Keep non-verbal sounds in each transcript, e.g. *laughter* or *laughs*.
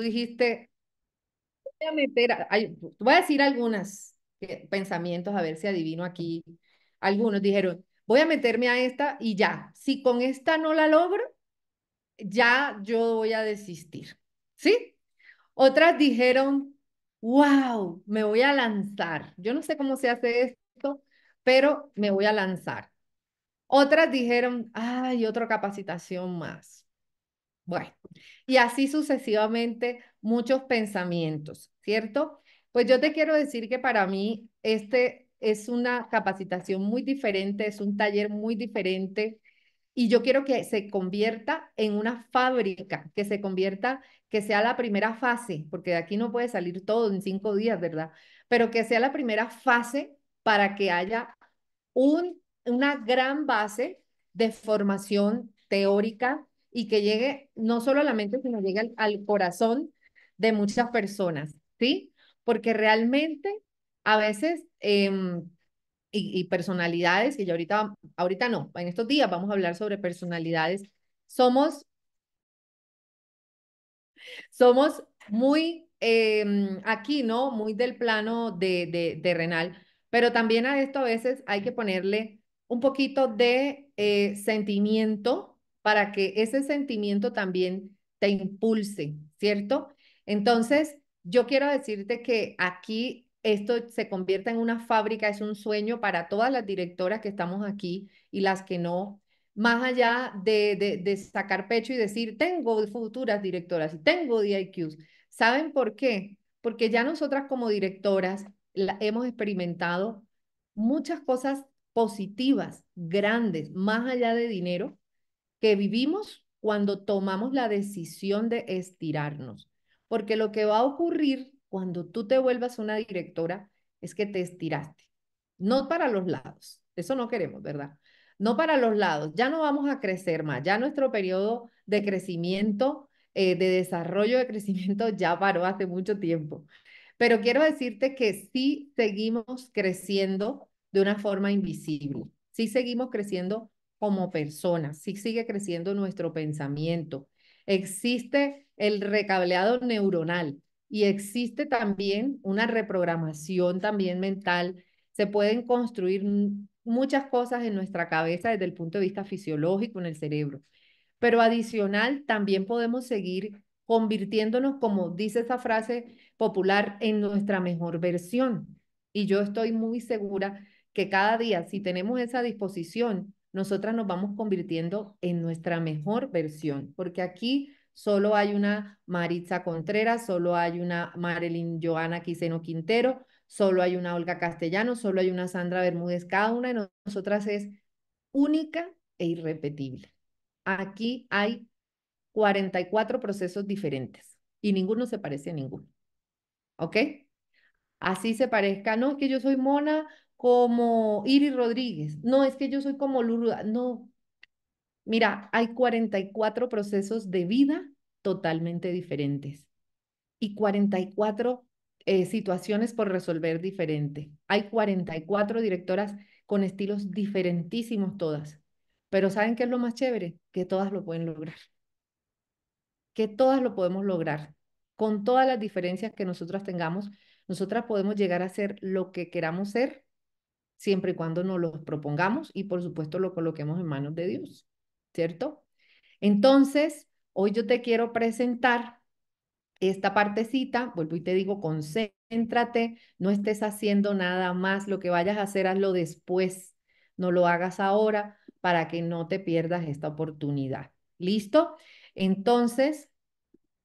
dijiste, voy a meter, voy a decir algunos pensamientos, a ver si adivino aquí. Algunos dijeron, voy a meterme a esta y ya, si con esta no la logro, ya yo voy a desistir. ¿Sí? Otras dijeron, wow, me voy a lanzar. Yo no sé cómo se hace esto, pero me voy a lanzar. Otras dijeron, ay, otra capacitación más. Bueno, y así sucesivamente muchos pensamientos, ¿cierto? Pues yo te quiero decir que para mí este es una capacitación muy diferente, es un taller muy diferente y yo quiero que se convierta en una fábrica, que se convierta, que sea la primera fase, porque de aquí no puede salir todo en cinco días, ¿verdad? Pero que sea la primera fase para que haya un, una gran base de formación teórica y que llegue no solo a la mente, sino llegue al, al corazón de muchas personas, ¿sí? Porque realmente a veces em, y, personalidades, que ya ahorita, ahorita no, en estos días vamos a hablar sobre personalidades, somos, somos muy em, aquí, ¿no? Muy del plano de, de, de, renal, pero también a esto a veces hay que ponerle un poquito de eh, sentimiento para que ese sentimiento también te impulse, ¿cierto? Entonces, yo quiero decirte que aquí esto se convierta en una fábrica, es un sueño para todas las directoras que estamos aquí y las que no, más allá de, de, sacar pecho y decir, tengo futuras directoras y tengo DIQs. ¿Saben por qué? Porque ya nosotras como directoras hemos experimentado muchas cosas positivas, grandes, más allá de dinero, que vivimos cuando tomamos la decisión de estirarnos. Porque lo que va a ocurrir cuando tú te vuelvas una directora es que te estiraste. No para los lados, eso no queremos, ¿verdad? No para los lados, ya no vamos a crecer más, ya nuestro periodo de crecimiento, eh, de desarrollo de crecimiento *laughs* ya paró hace mucho tiempo. Pero quiero decirte que sí seguimos creciendo de una forma invisible, sí seguimos creciendo como personas, sí sigue creciendo nuestro pensamiento. Existe el recableado neuronal, y existe también una reprogramación también mental. Se pueden construir muchas cosas en nuestra cabeza desde el punto de vista fisiológico en el cerebro. Pero adicional, también podemos seguir convirtiéndonos, como dice esa frase popular, en nuestra mejor versión. Y yo estoy muy segura que cada día, si tenemos esa disposición, nosotras nos vamos convirtiendo en nuestra mejor versión, porque aquí solo hay una Maritza Contreras, solo hay una Marilyn Joana Quiseno Quintero, solo hay una Olga Castellano, solo hay una Sandra Bermúdez. Cada una de nosotras es única e irrepetible. Aquí hay 44 procesos diferentes y ninguno se parece a ninguno. ¿Ok? Así se parezca, no que yo soy mona como Iris Rodríguez, no es que yo soy como Lulu, no, Mira, hay 44 procesos de vida totalmente diferentes y 44 eh, situaciones por resolver diferente. Hay 44 directoras con estilos diferentísimos todas. Pero ¿saben qué es lo más chévere? Que todas lo pueden lograr. Que todas lo podemos lograr. Con todas las diferencias que nosotras tengamos, nosotras podemos llegar a ser lo que queramos ser, siempre y cuando nos lo propongamos y por supuesto lo coloquemos en manos de Dios. ¿cierto? Entonces, hoy yo te quiero presentar esta partecita, vuelvo y te digo, concéntrate, no estés haciendo nada más, lo que vayas a hacer, hazlo después, no lo hagas ahora para que no te pierdas esta oportunidad. ¿Listo? Entonces,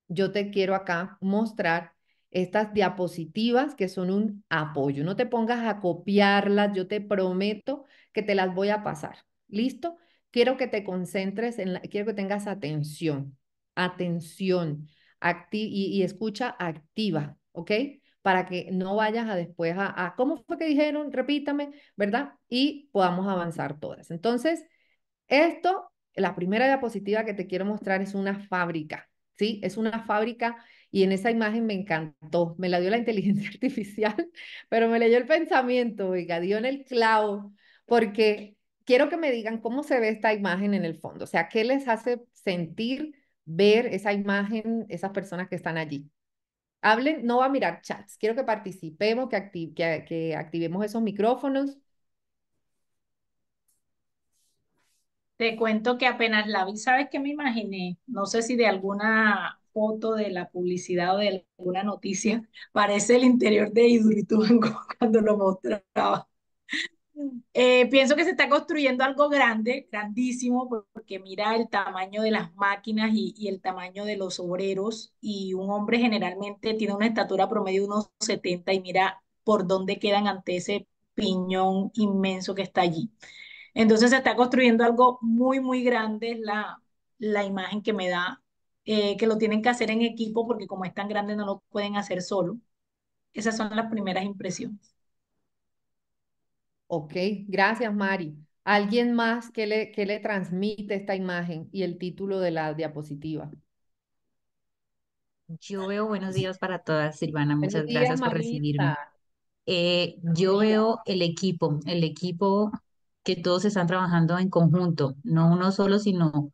yo te quiero acá mostrar estas diapositivas que son un apoyo. No te pongas a copiarlas, yo te prometo que te las voy a pasar. ¿Listo? quiero que te concentres en la, quiero que tengas atención, atención y, escucha activa, ¿ok? Para que no vayas a después a, a, ¿cómo fue que dijeron? Repítame, ¿verdad? Y podamos avanzar todas. Entonces, esto, la primera diapositiva que te quiero mostrar es una fábrica, ¿sí? Es una fábrica y en esa imagen me encantó, me la dio la inteligencia *laughs* artificial, pero me leyó el pensamiento, oiga, dio en el clavo, porque quiero que me digan cómo se ve esta imagen en el fondo, o sea, qué les hace sentir ver esa imagen, esas personas que están allí. Hablen, no va a mirar chats. Quiero que participemos, que, que, activemos esos micrófonos. Te cuento que apenas la vi, ¿sabes qué me imaginé? No sé si de alguna foto de la publicidad o de alguna noticia, parece el interior de Idurituango *laughs* cuando lo mostraba. Eh, pienso que se está construyendo algo grande, grandísimo, porque mira el tamaño de las máquinas y, y, el tamaño de los obreros y un hombre generalmente tiene una estatura promedio de unos 70 y mira por dónde quedan ante ese piñón inmenso que está allí. Entonces se está construyendo algo muy, muy grande, es la, la imagen que me da, eh, que lo tienen que hacer en equipo porque como es tan grande no lo pueden hacer solo. Esas son las primeras impresiones. Ok, gracias Mari. ¿Alguien más que le, que le transmite esta imagen y el título de la diapositiva? Yo veo buenos días para todas, Silvana. Muchas gracias por recibirme. Eh, yo veo el equipo, el equipo que todos están trabajando en conjunto, no uno solo, sino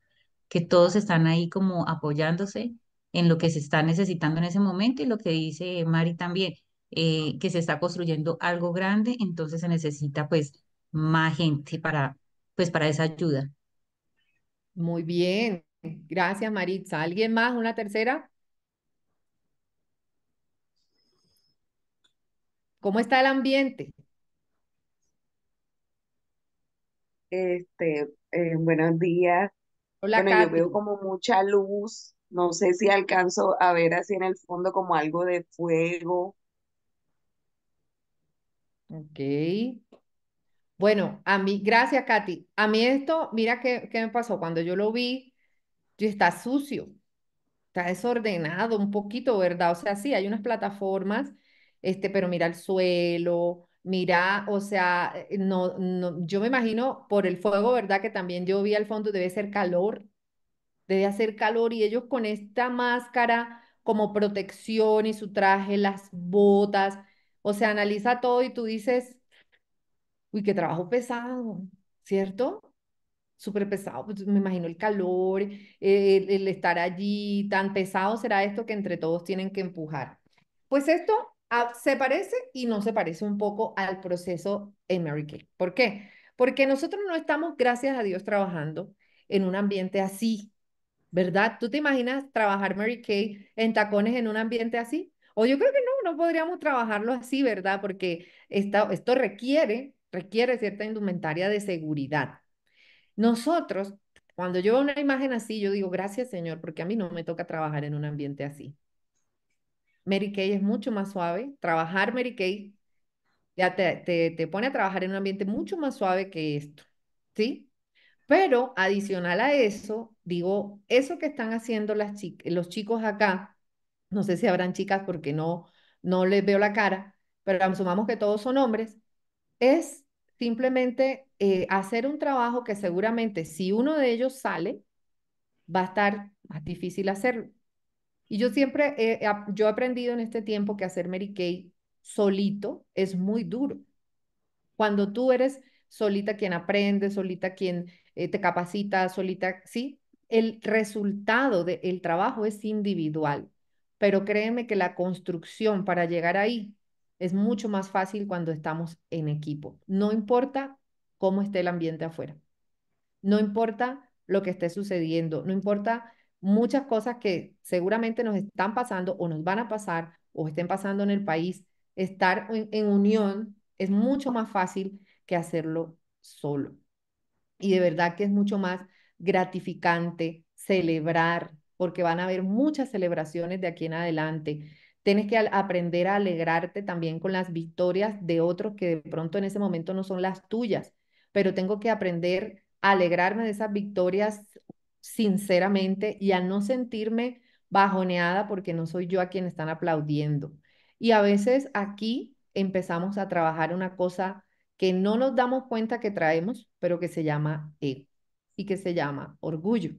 que todos están ahí como apoyándose en lo que se está necesitando en ese momento y lo que dice Mari también, eh, que se está construyendo algo grande, entonces se necesita pues más gente para, pues, para esa ayuda. Muy bien, gracias Maritza. ¿Alguien más? ¿Una tercera? ¿Cómo está el ambiente? Este, eh, buenos días. Hola, bueno, yo veo como mucha luz. No sé si alcanzo a ver así en el fondo como algo de fuego. Ok. Bueno, a mí, gracias, Katy. A mí esto, mira qué, qué me pasó. Cuando yo lo vi, yo está sucio, está desordenado un poquito, ¿verdad? O sea, sí, hay unas plataformas, este, pero mira el suelo, mira, o sea, eh, no, no, yo me imagino por el fuego, ¿verdad? Que también yo vi al fondo, debe ser calor, debe hacer calor y ellos con esta máscara como protección y su traje, las botas, o sea, analiza todo y tú dices, uy, qué trabajo pesado, ¿cierto? Súper pesado, pues me imagino el calor, el, el estar allí, tan pesado será esto que entre todos tienen que empujar. Pues esto Ah, se parece y no se parece un poco al proceso en Mary Kay. ¿Por qué? Porque nosotros no estamos, gracias a Dios, trabajando en un ambiente así, ¿verdad? ¿Tú te imaginas trabajar Mary Kay en tacones en un ambiente así? O yo creo que no, no podríamos trabajarlo así, ¿verdad? Porque esto, esto requiere, requiere cierta indumentaria de seguridad. Nosotros, cuando yo veo una imagen así, yo digo, gracias Señor, porque a mí no me toca trabajar en un ambiente así. Mary Kay es mucho más suave. Trabajar Mary Kay ya te, te, te pone a trabajar en un ambiente mucho más suave que esto, ¿sí? Pero adicional a eso, digo, eso que están haciendo las los chicos acá, no sé si habrán chicas porque no, no les veo la cara, pero asumamos que todos son hombres, es simplemente eh, hacer un trabajo que seguramente si uno de ellos sale, va a estar más difícil hacerlo. Y yo siempre, yo he aprendido en este tiempo que hacer Mary Kay solito es muy duro. Cuando tú eres solita quien aprende, solita quien eh, te capacita, solita, sí, el resultado del trabajo es individual, pero créeme que la construcción para llegar ahí es mucho más fácil cuando estamos en equipo. No importa cómo esté el ambiente afuera, no importa lo que esté sucediendo, no importa muchas cosas que seguramente nos están pasando o nos van a pasar o estén pasando en el país, estar en, unión es mucho más fácil que hacerlo solo. Y de verdad que es mucho más gratificante celebrar, porque van a haber muchas celebraciones de aquí en adelante. Tienes que aprender a alegrarte también con las victorias de otros que de pronto en ese momento no son las tuyas, pero tengo que aprender a alegrarme de esas victorias sinceramente y a no sentirme bajoneada porque no soy yo a quien están aplaudiendo. Y a veces aquí empezamos a trabajar una cosa que no nos damos cuenta que traemos, pero que se llama ego y que se llama orgullo.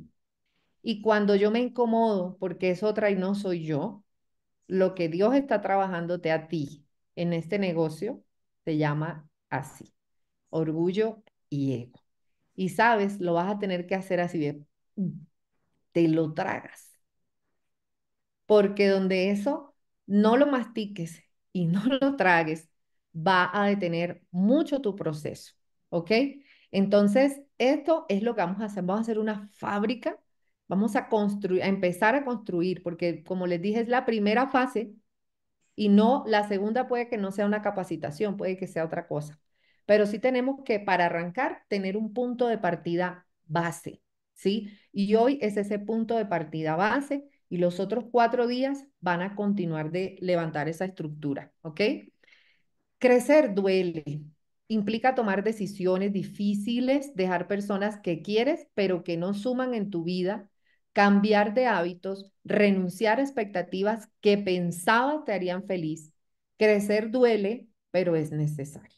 Y cuando yo me incomodo porque es otra y no soy yo, lo que Dios está trabajándote a ti en este negocio se llama así, orgullo y ego. Y sabes, lo vas a tener que hacer así, te lo tragas. porque donde eso no lo mastiques y no *laughs* lo tragues, va a detener mucho tu proceso, ¿ok? Entonces, esto es lo que vamos a hacer. Vamos a hacer una fábrica, vamos a construir, a empezar a construir, porque como les dije, es la primera fase y no, la segunda puede que no sea una capacitación, puede que sea otra cosa. Pero sí tenemos que, para arrancar, tener un punto de partida base, ¿sí? Y hoy es ese punto de partida base y los otros cuatro días van a continuar de levantar esa estructura, ¿ok? Crecer duele, implica tomar decisiones difíciles, dejar personas que quieres, pero que no suman en tu vida, cambiar de hábitos, renunciar a expectativas que pensabas te harían feliz. Crecer duele, pero es necesario.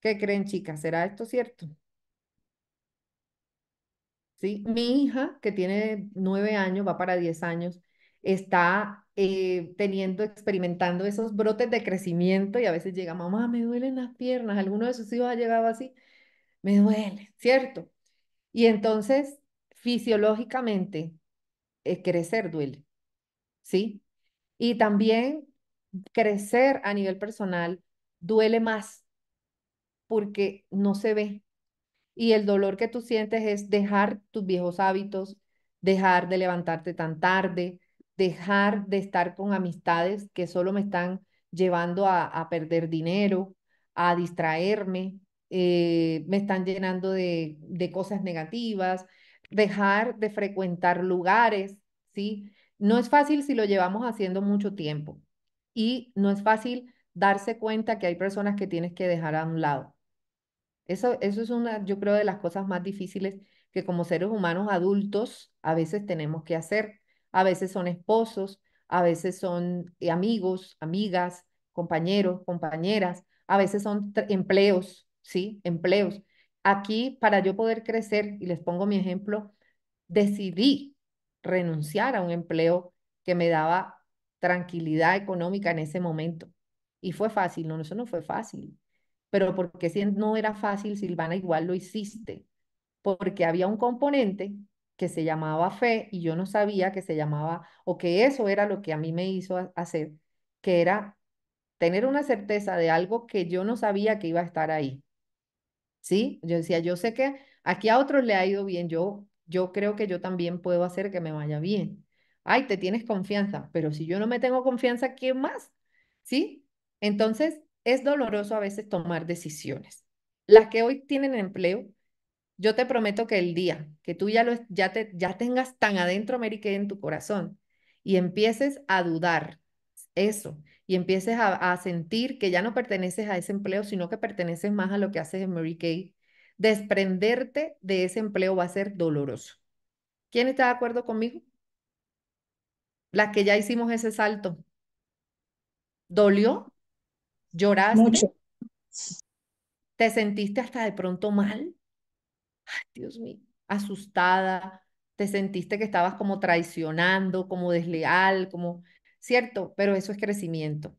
¿Qué creen, chicas? ¿Será esto cierto? ¿Sí? Mi hija, que tiene nueve años, va para diez años, está eh, teniendo, experimentando esos brotes de crecimiento y a veces llega, mamá, me duelen las piernas, alguno de sus hijos ha llegado así, me duele, ¿cierto? Y entonces, fisiológicamente, eh, crecer duele, ¿sí? Y también crecer a nivel personal duele más porque no se ve. Y el dolor que tú sientes es dejar tus viejos hábitos, dejar de levantarte tan tarde, dejar de estar con amistades que solo me están llevando a, perder dinero, a distraerme, eh, me están llenando de, de cosas negativas, dejar de frecuentar lugares, ¿sí? No es fácil si lo llevamos haciendo mucho tiempo y no es fácil darse cuenta que hay personas que tienes que dejar a un lado. Eso, eso es una, yo creo, de las cosas más difíciles que como seres humanos adultos a veces tenemos que hacer a veces son esposos, a veces son eh, amigos, amigas, compañeros, compañeras, a veces son empleos, ¿sí? Empleos. Aquí, para yo poder crecer, y les pongo mi ejemplo, decidí renunciar a un empleo que me daba tranquilidad económica en ese momento. Y fue fácil, no, eso no fue fácil. Pero porque si no era fácil, Silvana, igual lo hiciste. Porque había un componente que se llamaba fe y yo no sabía que se llamaba, o que eso era lo que a mí me hizo hacer, que era tener una certeza de algo que yo no sabía que iba a estar ahí. ¿Sí? Yo decía, yo sé que aquí a otros le ha ido bien, yo, yo creo que yo también puedo hacer que me vaya bien. Ay, te tienes confianza, pero si yo no me tengo confianza, ¿quién más? ¿Sí? Entonces, es doloroso a veces tomar decisiones. Las que hoy tienen empleo, yo te prometo que el día que tú ya, lo, ya, te, ya tengas tan adentro Mary Kay en tu corazón y empieces a dudar eso y empieces a, sentir que ya no perteneces a ese empleo, sino que perteneces más a lo que haces en Mary Kay, desprenderte de ese empleo va a ser doloroso. ¿Quién está de acuerdo conmigo? Las que ya hicimos ese salto. ¿Dolió? ¿Lloraste? Mucho. ¿Te sentiste hasta de pronto mal? Dios mío, asustada, te sentiste que estabas como traicionando, como desleal, como, cierto, pero eso es crecimiento.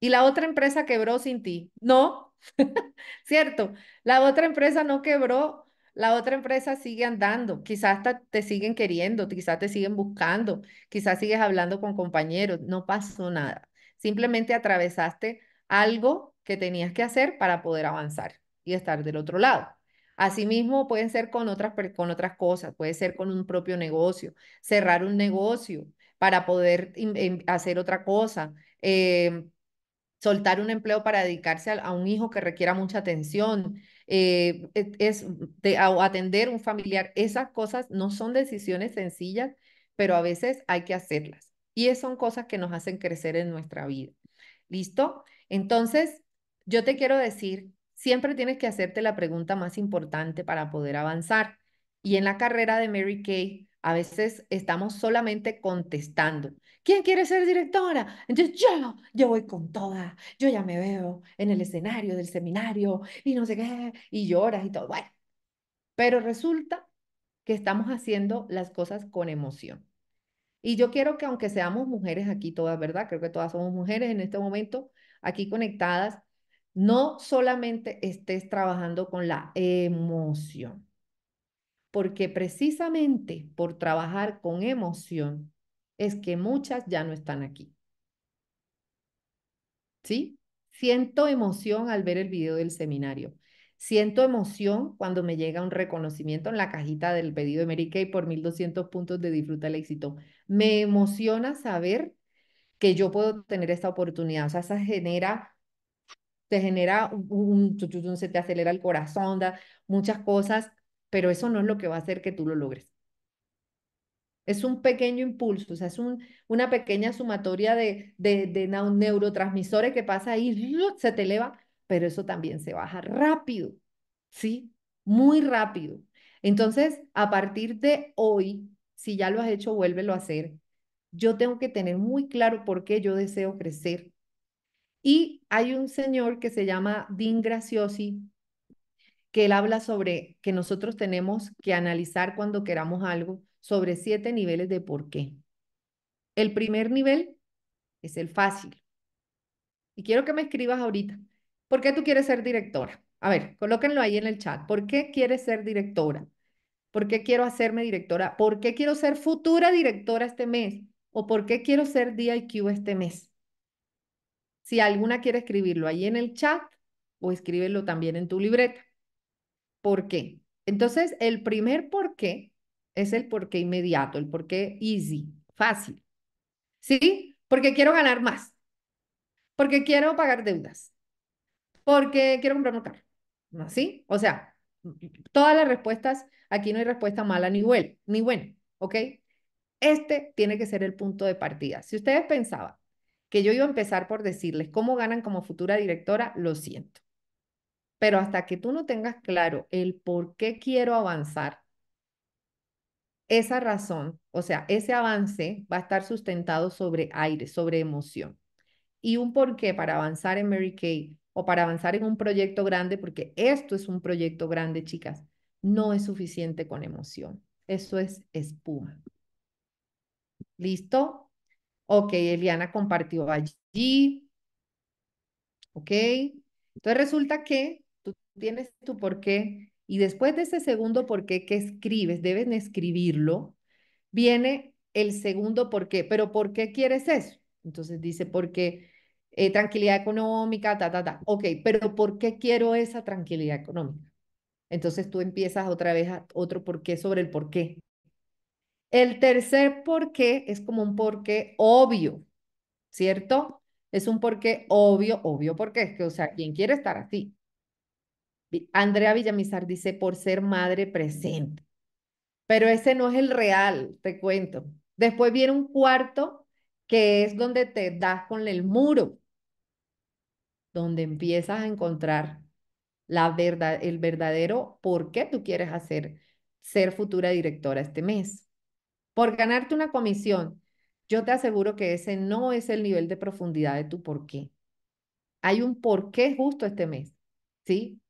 Y la otra empresa quebró sin ti. No, *laughs* cierto, la otra empresa no quebró, la otra empresa sigue andando, quizás te siguen queriendo, quizás te siguen buscando, quizás sigues hablando con compañeros, no pasó nada. Simplemente atravesaste algo que tenías que hacer para poder avanzar y estar del otro lado. Asimismo, pueden ser con otras, con otras cosas, puede ser con un propio negocio, cerrar un negocio para poder hacer otra cosa, em, soltar un empleo para dedicarse a, un hijo que requiera mucha atención, eh, e, es, de, atender un familiar. Esas cosas no son decisiones sencillas, pero a veces hay que hacerlas. Y son cosas que nos hacen crecer en nuestra vida. ¿Listo? Entonces, yo te quiero decir siempre tienes que hacerte la pregunta más importante para poder avanzar. Y en la carrera de Mary Kay, a veces estamos solamente contestando. ¿Quién quiere ser directora? Entonces yo, yo voy con toda, yo ya me veo en el escenario del seminario y no sé qué, y lloras y todo. Bueno, pero resulta que estamos haciendo las cosas con emoción. Y yo quiero que aunque seamos mujeres aquí todas, ¿verdad? Creo que todas somos mujeres en este momento, aquí conectadas, no solamente estés trabajando con la emoción, porque precisamente por trabajar con emoción es que muchas ya no están aquí. ¿Sí? Siento emoción al ver el video del seminario. Siento emoción cuando me llega un reconocimiento en la cajita del pedido de Mary Kay por 1200 puntos de disfruta el éxito. Me emociona saber que yo puedo tener esta oportunidad. O sea, se genera, te genera un, un, se te acelera el corazón, da muchas cosas, pero eso no es lo que va a hacer que tú lo logres. Es un pequeño impulso, o sea, es un, una pequeña sumatoria de, de, de neurotransmisores que pasa ahí, se te eleva, pero eso también se baja rápido, ¿sí? Muy rápido. Entonces, a partir de hoy, si ya lo has hecho, vuélvelo a hacer. Yo tengo que tener muy claro por qué yo deseo crecer. Y hay un señor que se llama Dean Graciosi, que él habla sobre que nosotros tenemos que analizar cuando queramos algo sobre siete niveles de por qué. El primer nivel es el fácil. Y quiero que me escribas ahorita. ¿Por qué tú quieres ser directora? A ver, colóquenlo ahí en el chat. ¿Por qué quieres ser directora? ¿Por qué quiero hacerme directora? ¿Por qué quiero ser futura directora este mes? ¿O por qué quiero ser DIQ este mes? Si alguna quiere escribirlo ahí en el chat o escríbelo también en tu libreta. ¿Por qué? Entonces, el primer por qué es el por qué inmediato, el por qué easy, fácil. ¿Sí? Porque quiero ganar más. Porque quiero pagar deudas porque quiero comprar un carro. ¿Así? O sea, todas las respuestas, aquí no hay respuesta mala ni, buena, ni buena, ¿ok? Este tiene que ser el punto de partida. Si ustedes pensaban que yo iba a empezar por decirles cómo ganan como futura directora, lo siento. Pero hasta que tú no tengas claro el por qué quiero avanzar, esa razón, o sea, ese avance va a estar sustentado sobre aire, sobre emoción. Y un por qué para avanzar en Mary Kay o para avanzar en un proyecto grande, porque esto es un proyecto grande, chicas, no es suficiente con emoción. Eso es espuma. ¿Listo? Ok, Eliana compartió allí. Ok. Entonces resulta que tú tienes tu por qué y después de ese segundo por qué que escribes, deben escribirlo, viene el segundo por qué. Pero ¿por qué quieres eso? Entonces dice, porque eh, tranquilidad económica, ta, ta, ta. Ok, pero ¿por qué quiero esa tranquilidad económica? Entonces tú empiezas otra vez a otro por qué sobre el por qué. El tercer por qué es como un por qué obvio, ¿cierto? Es un por qué obvio, obvio, porque es que, o sea, ¿quién quiere estar así? Andrea Villamizar dice por ser madre presente, pero ese no es el real, te cuento. Después viene un cuarto que es donde te das con el muro donde empiezas a encontrar la verdad, el verdadero por qué tú quieres hacer ser futura directora este mes. Por ganarte una comisión, yo te aseguro que ese no es el nivel de profundidad de tu por qué. Hay un por qué justo este mes, ¿sí?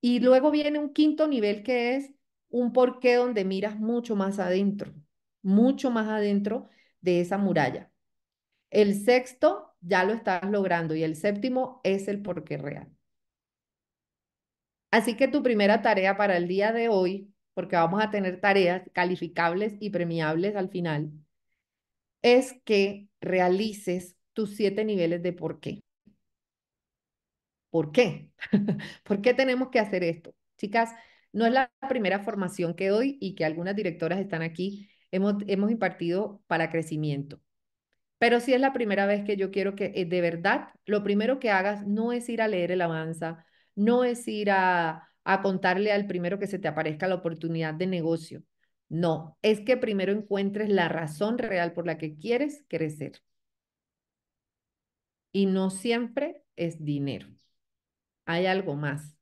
Y luego viene un quinto nivel que es un por qué donde miras mucho más adentro, mucho más adentro de esa muralla. El sexto ya lo estás logrando y el séptimo es el porqué real. Así que tu primera tarea para el día de hoy, porque vamos a tener tareas calificables y premiables al final, es que realices tus siete niveles de por qué. ¿Por qué? *laughs* ¿Por qué tenemos que hacer esto? Chicas, no es la primera formación que doy y que algunas directoras están aquí. Hemos, hemos impartido para crecimiento. Pero si es la primera vez que yo quiero que eh, de verdad lo primero que hagas no es ir a leer el avanza, no es ir a, a contarle al primero que se te aparezca la oportunidad de negocio. No, es que primero encuentres la razón real por la que quieres crecer. Y no siempre es dinero. Hay algo más.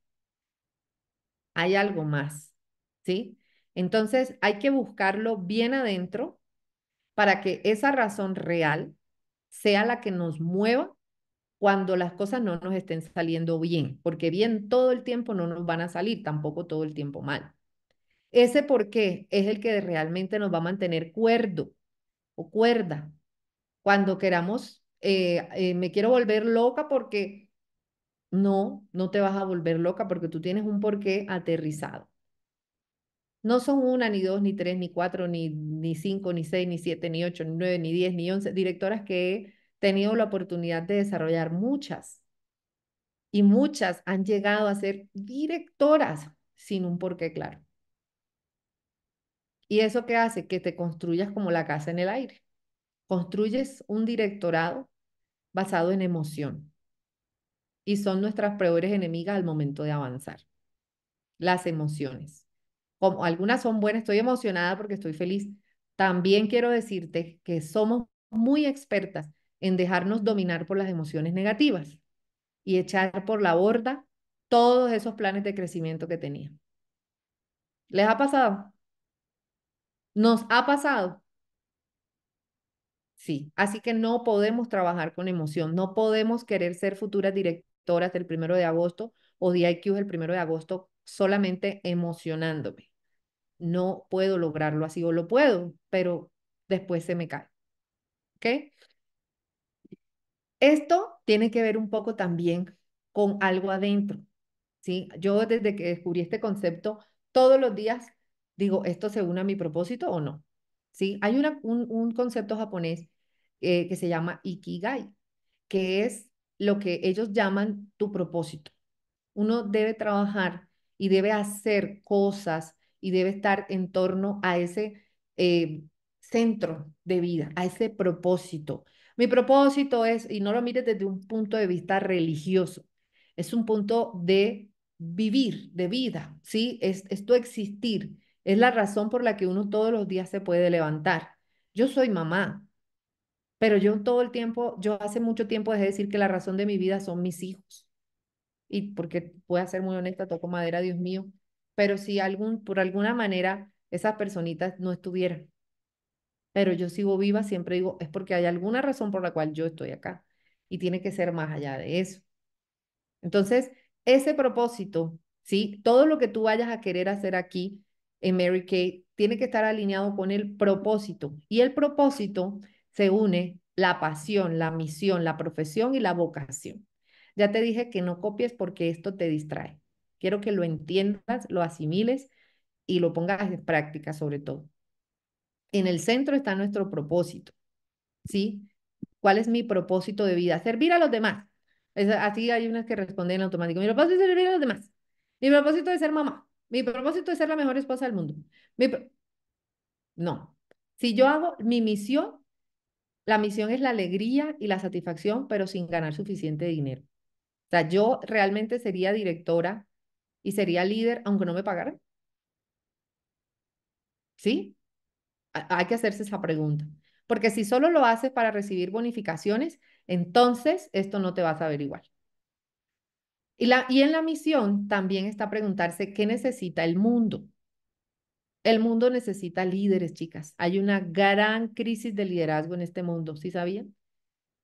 Hay algo más. ¿Sí? Entonces hay que buscarlo bien adentro para que esa razón real sea la que nos mueva cuando las cosas no nos estén saliendo bien, porque bien todo el tiempo no nos van a salir, tampoco todo el tiempo mal. Ese por qué es el que realmente nos va a mantener cuerdo o cuerda. Cuando queramos, eh, eh, me quiero volver loca porque no, no te vas a volver loca porque tú tienes un porqué aterrizado. No son una, ni dos, ni tres, ni cuatro, ni, ni cinco, ni seis, ni siete, ni ocho, ni nueve, ni diez, ni once directoras que tenido la oportunidad de desarrollar muchas. Y muchas han llegado a ser directoras sin un porqué claro. ¿Y eso qué hace? Que te construyas como la casa en el aire. Construyes un directorado basado en emoción. Y son nuestras peores enemigas al momento de avanzar. Las emociones. Como algunas son buenas, estoy emocionada porque estoy feliz. También quiero decirte que somos muy expertas en dejarnos dominar por las emociones negativas y echar por la borda todos esos planes de crecimiento que tenía. ¿Les ha pasado? ¿Nos ha pasado? Sí, así que no podemos trabajar con emoción, no podemos querer ser futuras directoras del primero de agosto o DIQ el primero de agosto solamente emocionándome. No puedo lograrlo así o lo puedo, pero después se me cae. ¿Ok? Esto tiene que ver un poco también con algo adentro. ¿sí? Yo desde que descubrí este concepto, todos los días digo, ¿esto se une a mi propósito o no? ¿Sí? Hay una, un, un concepto japonés eh, que se llama Ikigai, que es lo que ellos llaman tu propósito. Uno debe trabajar y debe hacer cosas y debe estar en torno a ese eh, centro de vida, a ese propósito. Mi propósito es, y no lo mires desde un punto de vista religioso, es un punto de vivir, de vida, ¿sí? Es, es existir, es la razón por la que uno todos los días se puede levantar. Yo soy mamá, pero yo todo el tiempo, yo hace mucho tiempo dejé de decir que la razón de mi vida son mis hijos. Y porque puedo ser muy honesta, toco madera, Dios mío. Pero si algún, por alguna manera esas personitas no estuvieran, pero yo sigo viva, siempre digo, es porque hay alguna razón por la cual yo estoy acá. Y tiene que ser más allá de eso. Entonces, ese propósito, ¿sí? Todo lo que tú vayas a querer hacer aquí en Mary Kay tiene que estar alineado con el propósito. Y el propósito se une la pasión, la misión, la profesión y la vocación. Ya te dije que no copies porque esto te distrae. Quiero que lo entiendas, lo asimiles y lo pongas en práctica sobre todo. En el centro está nuestro propósito, ¿sí? ¿Cuál es mi propósito de vida? Servir a los demás. así hay unas que responden en automático. Mi propósito es servir a los demás. Mi propósito es ser mamá. Mi propósito es ser la mejor esposa del mundo. No. Si yo hago mi misión, la misión es la alegría y la satisfacción, pero sin ganar suficiente dinero. O sea, yo realmente sería directora y sería líder aunque no me pagaran. ¿Sí? Hay que hacerse esa pregunta. Porque si solo lo haces para recibir bonificaciones, entonces esto no te va a saber igual. Y, y en la misión también está preguntarse qué necesita el mundo. El mundo necesita líderes, chicas. Hay una gran crisis de liderazgo en este mundo, ¿sí sabían?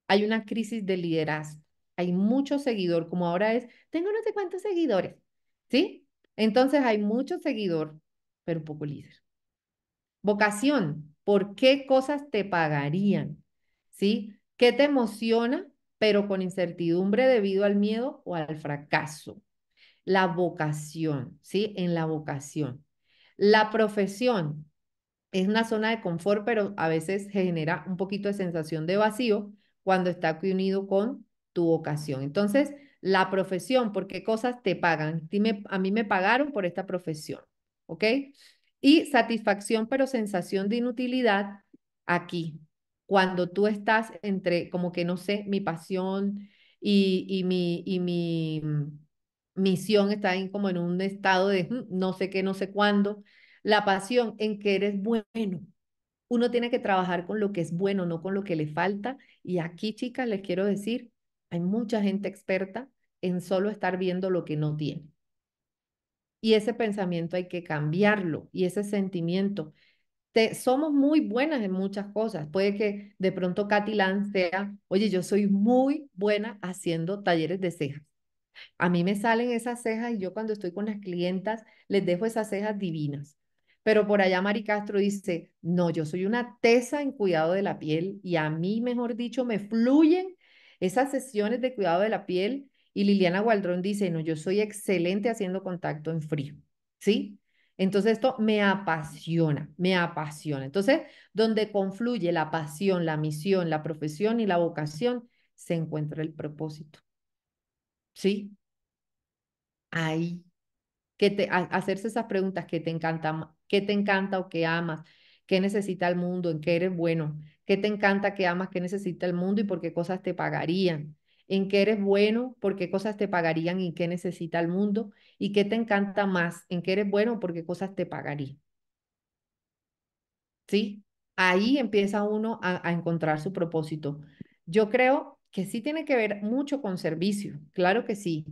Hay una crisis de liderazgo. Hay mucho seguidor, como ahora es, tengo no sé cuántos seguidores, ¿sí? Entonces hay mucho seguidor, pero poco líder. Vocación, ¿por qué cosas te pagarían? ¿Sí? ¿Qué te emociona, pero con incertidumbre debido al miedo o al fracaso? La vocación, ¿sí? En la vocación. La profesión es una zona de confort, pero a veces genera un poquito de sensación de vacío cuando está unido con tu vocación. Entonces, la profesión, ¿por qué cosas te pagan? A mí me pagaron por esta profesión, ¿ok? Y satisfacción, pero sensación de inutilidad aquí, cuando tú estás entre, como que no sé, mi pasión y, y mi, y mi misión está en como en un estado de mm, no sé qué, no sé cuándo. La pasión en que eres bueno. Uno tiene que trabajar con lo que es bueno, no con lo que le falta. Y aquí, chicas, les quiero decir, hay mucha gente experta en solo estar viendo lo que no tiene. Y ese pensamiento hay que cambiarlo y ese sentimiento. Te, somos muy buenas en muchas cosas. Puede que de pronto Katy sea, oye, yo soy muy buena haciendo talleres de cejas. A mí me salen esas cejas y yo cuando estoy con las clientas les dejo esas cejas divinas. Pero por allá Mari Castro dice, no, yo soy una tesa en cuidado de la piel y a mí, mejor dicho, me fluyen esas sesiones de cuidado de la piel. Y Liliana Gualdrón dice, no, yo soy excelente haciendo contacto en frío. ¿Sí? Entonces esto me apasiona, me apasiona. Entonces, donde confluye la pasión, la misión, la profesión y la vocación, se encuentra el propósito. ¿Sí? Ahí. Que te, hacerse esas preguntas que te encanta, qué te encanta o qué amas, qué necesita el mundo, en qué eres bueno, qué te encanta, qué amas, qué necesita el mundo y por qué cosas te pagarían en qué eres bueno, por qué cosas te pagarían y qué necesita el mundo, y qué te encanta más, en qué eres bueno, por qué cosas te pagarían. ¿Sí? Ahí empieza uno a, encontrar su propósito. Yo creo que sí tiene que ver mucho con servicio, claro que sí.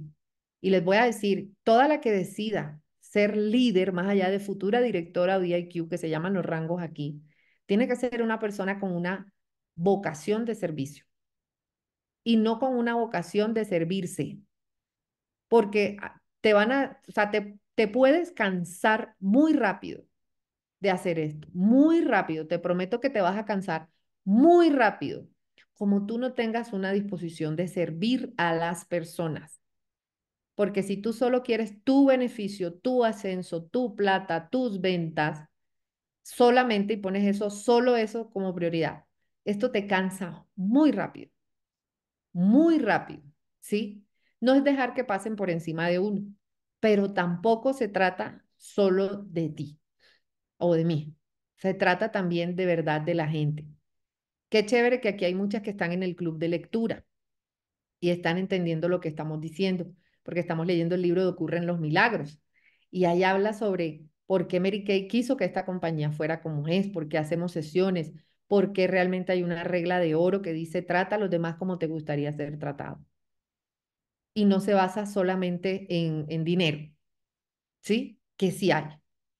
Y les voy a decir, toda la que decida ser líder, más allá de futura directora o DIQ, que se llaman los rangos aquí, tiene que ser una persona con una vocación de servicio y no con una vocación de servirse. Porque ah, te van a, o sea, te, te puedes cansar muy rápido de hacer esto, muy rápido. Te prometo que te vas a cansar muy rápido, como tú no tengas una disposición de servir a las personas. Porque si tú solo quieres tu beneficio, tu ascenso, tu plata, tus ventas, solamente y pones eso, solo eso como prioridad, esto te cansa muy rápido muy rápido, ¿sí? No es dejar que pasen por encima de uno, pero tampoco se trata solo de ti o de mí. Se trata también de verdad de la gente. Qué chévere que aquí hay muchas que están en el club de lectura y están entendiendo lo que estamos diciendo, porque estamos leyendo el libro de Ocurren los Milagros. Y ahí habla sobre por qué Mary Kay quiso que esta compañía fuera como es, por qué hacemos sesiones, porque realmente hay una regla de oro que dice trata a los demás como te gustaría ser tratado. Y no se basa solamente en, en dinero, ¿sí? Que sí hay,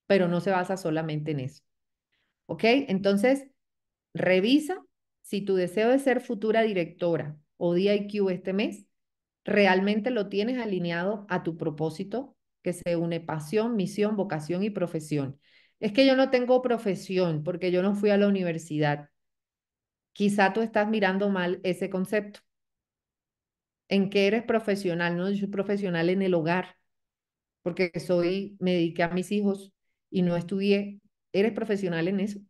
pero no se basa solamente en eso. ¿Ok? Entonces, revisa si tu deseo de ser futura directora o DIQ este mes realmente lo tienes alineado a tu propósito, que se une pasión, misión, vocación y profesión es que yo no tengo profesión porque yo no fui a la universidad. Quizá tú estás mirando mal ese concepto. ¿En qué eres profesional? No, yo soy profesional en el hogar, porque soy, me dediqué a mis hijos y no estudié. Eres profesional en eso.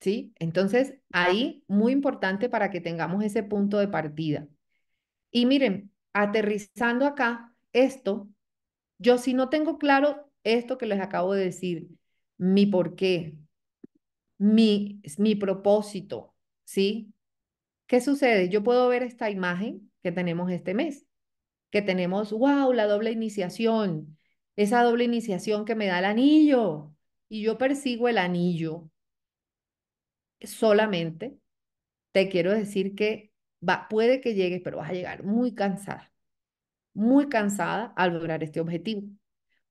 ¿Sí? Entonces, ahí muy importante para que tengamos ese punto de partida. Y miren, aterrizando acá, esto, yo si no tengo claro esto que les acabo de decir, mi por qué, mi, mi propósito, ¿sí? ¿Qué sucede? Yo puedo ver esta imagen que tenemos este mes, que tenemos, wow, la doble iniciación, esa doble iniciación que me da el anillo, y yo persigo el anillo. Solamente te quiero decir que va, puede que llegues, pero vas a llegar muy cansada, muy cansada al lograr este objetivo,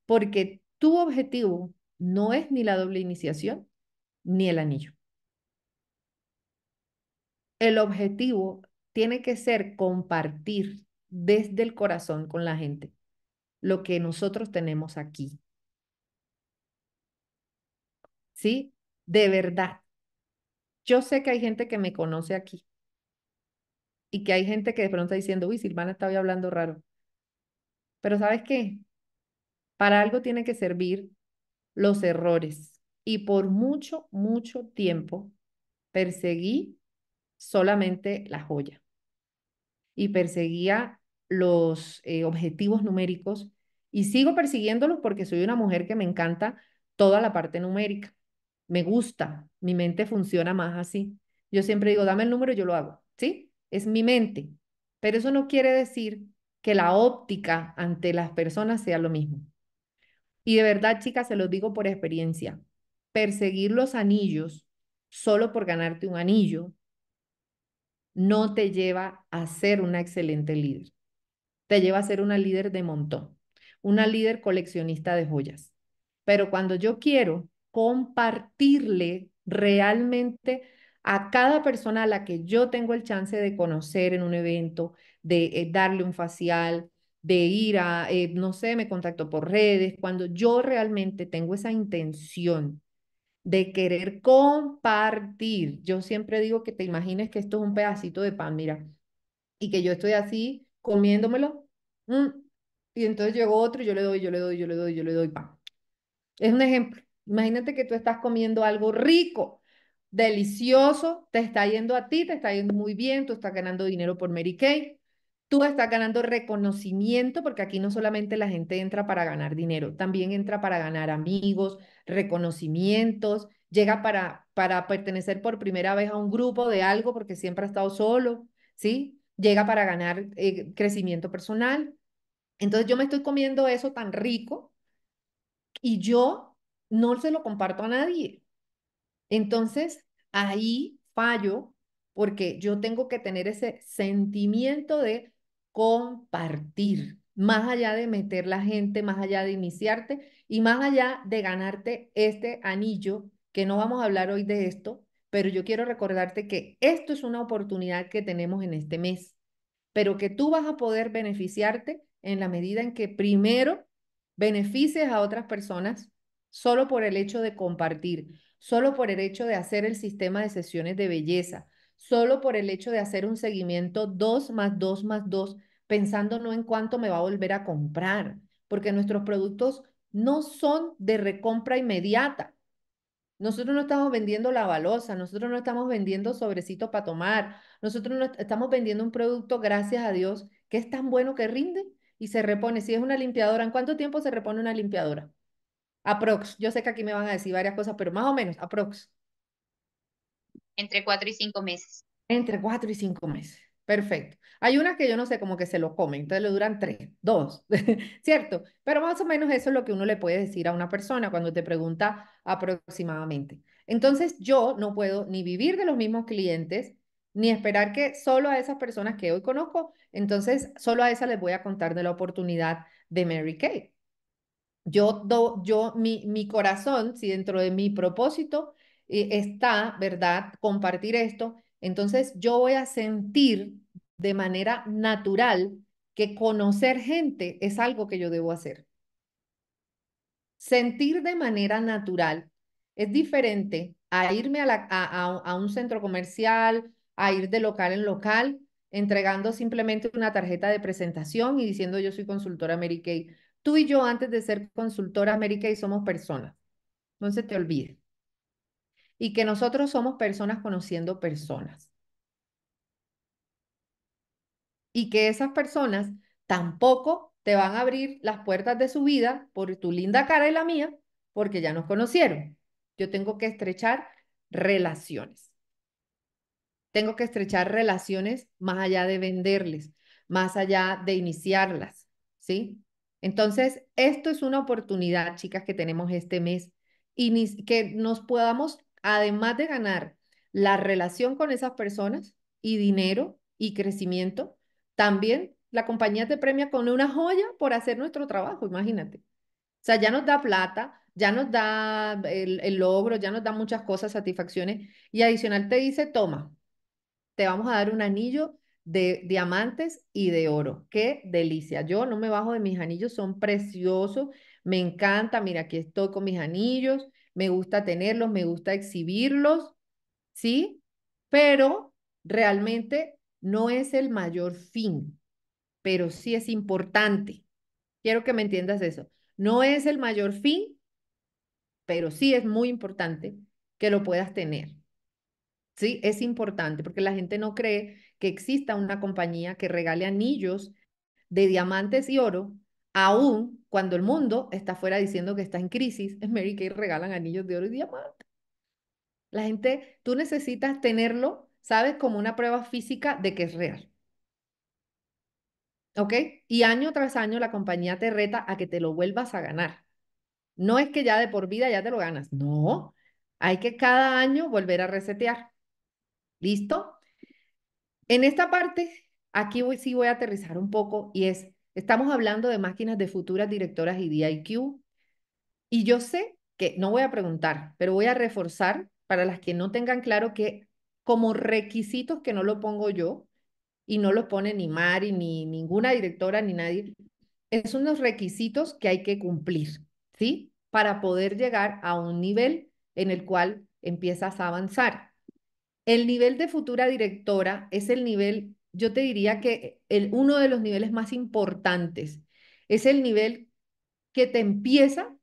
porque tu objetivo no es ni la doble iniciación ni el anillo. El objetivo tiene que ser compartir desde el corazón con la gente lo que nosotros tenemos aquí. ¿Sí? De verdad. Yo sé que hay gente que me conoce aquí y que hay gente que de pronto está diciendo, uy, Silvana estaba hablando raro. Pero ¿sabes qué? Para algo tiene que servir los errores. Y por mucho, mucho tiempo perseguí solamente la joya. Y perseguía los eh, objetivos numéricos y sigo persiguiéndolos porque soy una mujer que me encanta toda la parte numérica. Me gusta, mi mente funciona más así. Yo siempre digo, dame el número yo lo hago, ¿sí? Es mi mente. Pero eso no quiere decir que la óptica ante las personas sea lo mismo. Y de verdad, chicas, se los digo por experiencia, perseguir los anillos solo por ganarte un anillo no te lleva a ser una excelente líder. Te lleva a ser una líder de montón, una líder coleccionista de joyas. Pero cuando yo quiero compartirle realmente a cada persona a la que yo tengo el chance de conocer en un evento, de eh, darle un facial, de ir a, eh, no sé, me contacto por redes, cuando yo realmente tengo esa intención de querer compartir, yo siempre digo que te imagines que esto es un pedacito de pan, mira, y que yo estoy así comiéndomelo, y entonces llegó otro y yo le doy, yo le doy, yo le doy, yo le doy pan. Es un ejemplo. Imagínate que tú estás comiendo algo rico, delicioso, te está yendo a ti, te está yendo muy bien, tú estás ganando dinero por Mary Kay, tú estás ganando reconocimiento, porque aquí no solamente la gente entra para ganar dinero, también entra para ganar amigos, reconocimientos, llega para, para pertenecer por primera vez a un grupo de algo porque siempre ha estado solo, ¿sí? Llega para ganar eh, crecimiento personal. Entonces yo me estoy comiendo eso tan rico y yo no se lo comparto a nadie. Entonces ahí fallo porque yo tengo que tener ese sentimiento de compartir, más allá de meter la gente, más allá de iniciarte y más allá de ganarte este anillo que no vamos a hablar hoy de esto, pero yo quiero recordarte que esto es una oportunidad que tenemos en este mes, pero que tú vas a poder beneficiarte en la medida en que primero beneficies a otras personas solo por el hecho de compartir, solo por el hecho de hacer el sistema de sesiones de belleza, solo por el hecho de hacer un seguimiento 2 más 2 más 2, pensando no en cuánto me va a volver a comprar, porque nuestros productos no son de recompra inmediata. Nosotros no estamos vendiendo la balosa, nosotros no estamos vendiendo sobrecito para tomar, nosotros no estamos vendiendo un producto, gracias a Dios, que es tan bueno que rinde y se repone. Si es una limpiadora, ¿en cuánto tiempo se repone una limpiadora? Aprox. Yo sé que aquí me van a decir varias cosas, pero más o menos, aprox. Entre cuatro y cinco meses. Entre cuatro y cinco meses. Perfecto. Hay unas que yo no sé, como que se lo comen, entonces le duran tres, dos, *laughs* ¿cierto? Pero más o menos eso es lo que uno le puede decir a una persona cuando te pregunta aproximadamente. Entonces yo no puedo ni vivir de los mismos clientes, ni esperar que solo a esas personas que hoy conozco, entonces solo a esas les voy a contar de la oportunidad de Mary Kay. Yo, do, yo mi, mi corazón, si dentro de mi propósito está, ¿verdad? Compartir esto, entonces yo voy a sentir de manera natural que conocer gente es algo que yo debo hacer. Sentir de manera natural es diferente a irme a, la, a, un centro comercial, a ir de local en local, entregando simplemente una tarjeta de presentación y diciendo yo soy consultora Mary Kay. Tú y yo antes de ser consultora Mary Kay somos personas. No se te olvide. Y que nosotros somos personas conociendo personas. y que esas personas tampoco te van a abrir las puertas de su vida por tu linda cara y la mía, porque ya nos conocieron. Yo tengo que estrechar relaciones. Tengo que estrechar relaciones más allá de venderles, más allá de iniciarlas, ¿sí? Entonces, esto es una oportunidad, chicas, que tenemos este mes y que nos podamos, además de ganar la relación con esas personas y dinero y crecimiento, también la compañía te premia con una joya por hacer nuestro trabajo, imagínate. O sea, ya nos da plata, ya nos da el, logro, ya nos da muchas cosas, satisfacciones, y adicional te dice, toma, te vamos a dar un anillo de diamantes y de oro. Qué delicia. Yo no me bajo de mis anillos, son preciosos, me encanta. Mira, aquí estoy con mis anillos, me gusta tenerlos, me gusta exhibirlos, ¿sí? Pero realmente no es el mayor fin, pero sí es importante. Quiero que me entiendas eso. No es el mayor fin, pero sí es muy importante que lo puedas tener. Sí, es importante porque la gente no cree que exista una compañía que regale anillos de diamantes y oro, aún cuando el mundo está fuera diciendo que está en crisis. Es Mary Kay regalan anillos de oro y diamantes. La gente, tú necesitas tenerlo ¿sabes? Como una prueba física de que es real. ¿Ok? Y año tras año la compañía te reta a que te lo vuelvas a ganar. No es que ya de por vida ya te lo ganas. No, hay que cada año volver a resetear. ¿Listo? En esta parte, aquí voy, sí voy a aterrizar un poco y es, estamos hablando de máquinas de futuras directoras y DIQ. Y yo sé que, no voy a preguntar, pero voy a reforzar para las que no tengan claro que como requisitos que no lo pongo yo y no lo pone ni Mari, ni ninguna directora, ni nadie. Es unos requisitos que hay que cumplir, ¿sí? Para poder llegar a un nivel en el cual empiezas a avanzar. El nivel de futura directora es el nivel, yo te diría que el, uno de los niveles más importantes. Es el nivel que te empieza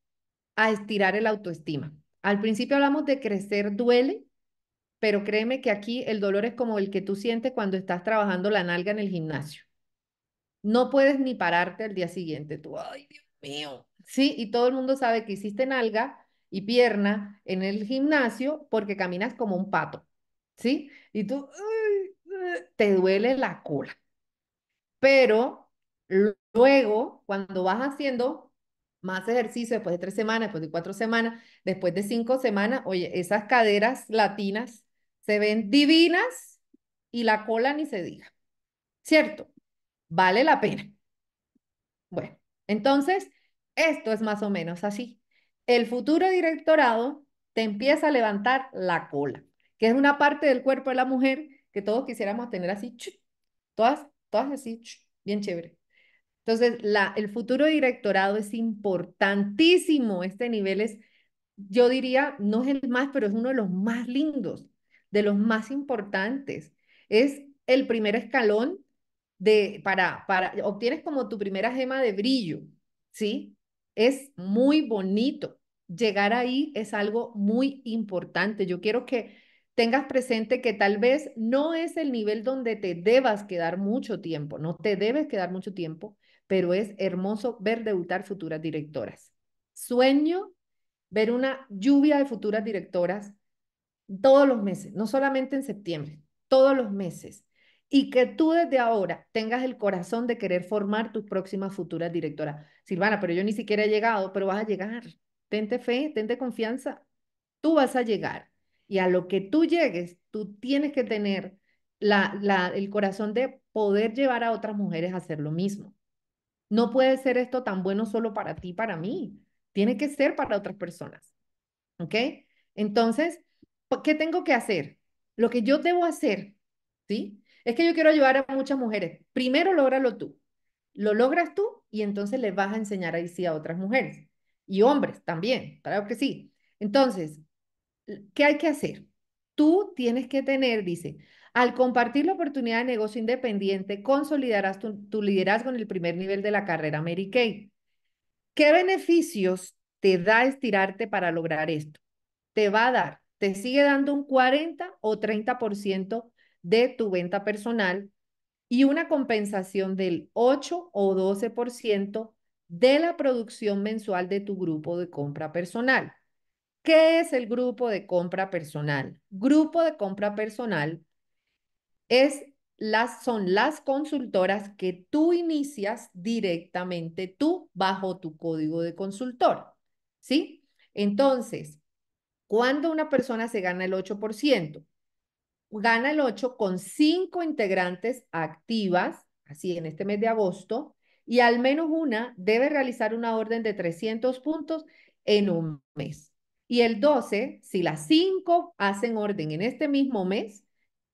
a estirar el autoestima. Al principio hablamos de crecer duele, pero créeme que aquí el dolor es como el que tú sientes cuando estás trabajando la nalga en el gimnasio. No puedes ni pararte al día siguiente. Tú, ay, Dios mío. Sí, y todo el mundo sabe que hiciste nalga y pierna en el gimnasio porque caminas como un pato. ¿Sí? Y tú, te duele la cola. Pero luego, cuando vas haciendo más ejercicio después de tres semanas, después de cuatro semanas, después de cinco semanas, oye, esas caderas latinas se ven divinas y la cola ni se diga. ¿Cierto? Vale la pena. Bueno, entonces, esto es más o menos así. El futuro directorado te empieza a levantar la cola, que es una parte del cuerpo de la mujer que todos quisiéramos tener así, todas, todas así, bien chévere. Entonces, la, el futuro directorado es importantísimo. Este nivel es, yo diría, no es el más, pero es uno de los más lindos, de los más importantes. Es el primer escalón de, para, para, obtienes como tu primera gema de brillo, ¿sí? Es muy bonito. Llegar ahí es algo muy importante. Yo quiero que tengas presente que tal vez no es el nivel donde te debas quedar mucho tiempo, no te debes quedar mucho tiempo, pero es hermoso ver debutar futuras directoras. Sueño ver una lluvia de futuras directoras todos los meses, no solamente en septiembre, todos los meses. Y que tú desde ahora tengas el corazón de querer formar tus próximas futuras directoras. Silvana, pero yo ni siquiera he llegado, pero vas a llegar. Tente fe, tente confianza. Tú vas a llegar. Y a lo que tú llegues, tú tienes que tener el corazón de poder llevar a otras mujeres a hacer lo mismo. No puede ser esto tan bueno solo para ti, para mí. Tiene que ser para otras personas. ¿Ok? Entonces, ¿qué tengo que hacer? Lo que yo debo hacer, ¿sí? Es que yo quiero ayudar a muchas mujeres. Primero, lógralo tú. Lo logras tú y entonces le vas a enseñar ahí sí a otras mujeres. Y hombres también, claro que sí. Entonces, ¿qué hay que hacer? Tú tienes que tener, dice, al compartir la oportunidad de negocio independiente, consolidarás tu, liderazgo en el primer nivel de la carrera Mary Kay. ¿Qué beneficios te da estirarte para lograr esto? Te va a dar, te sigue dando un 40 o 30% de tu venta personal y una compensación del 8 o 12% de la producción mensual de tu grupo de compra personal. ¿Qué es el grupo de compra personal? Grupo de compra personal es las, son las consultoras que tú inicias directamente tú bajo tu código de consultor. ¿Sí? Entonces, cuando una persona se gana el 8%, gana el 8 con cinco integrantes activas, así en este mes de agosto, y al menos una debe realizar una orden de 300 puntos en un mes. Y el 12, si las cinco hacen orden en este mismo mes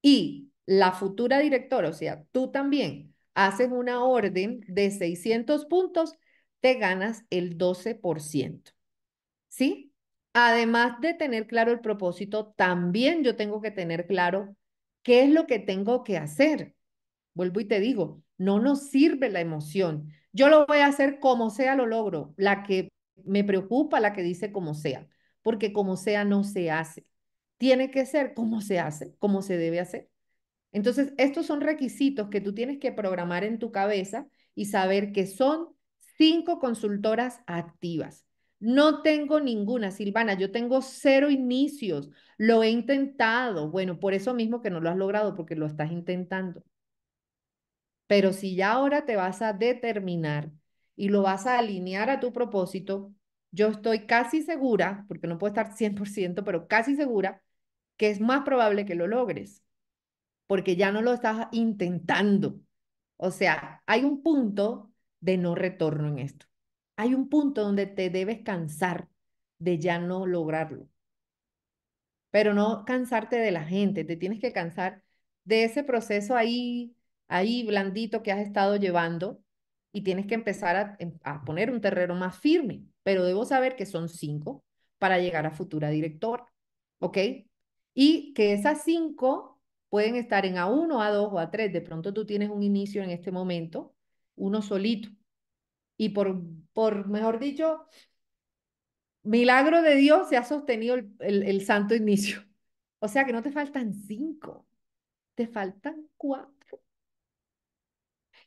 y la futura directora, o sea, tú también haces una orden de 600 puntos, te ganas el 12%. ¿Sí? Además de tener claro el propósito, también yo tengo que tener claro qué es lo que tengo que hacer. Vuelvo y te digo, no nos sirve la emoción. Yo lo voy a hacer como sea, lo logro. La que me preocupa, la que dice como sea, porque como sea no se hace. Tiene que ser como se hace, como se debe hacer. Entonces, estos son requisitos que tú tienes que programar en tu cabeza y saber que son cinco consultoras activas. No tengo ninguna, Silvana, yo tengo cero inicios, lo he intentado. Bueno, por eso mismo que no lo has logrado, porque lo estás intentando. Pero si ya ahora te vas a determinar y lo vas a alinear a tu propósito, yo estoy casi segura, porque no puedo estar 100%, pero casi segura que es más probable que lo logres porque ya no lo estás intentando. O sea, hay un punto de no retorno en esto. Hay un punto donde te debes cansar de ya no lograrlo. Pero no cansarte de la gente, te tienes que cansar de ese proceso ahí, ahí blandito que has estado llevando y tienes que empezar a, em, a poner un terreno más firme. Pero debo saber que son cinco para llegar a futura directora, ¿ok? Y que esas cinco pueden estar en A1, A2 o A3. De pronto tú tienes un inicio en este momento, uno solito. Y por, por mejor dicho, milagro de Dios se ha sostenido el, el santo inicio. *laughs* O sea que no te faltan cinco, te faltan cuatro.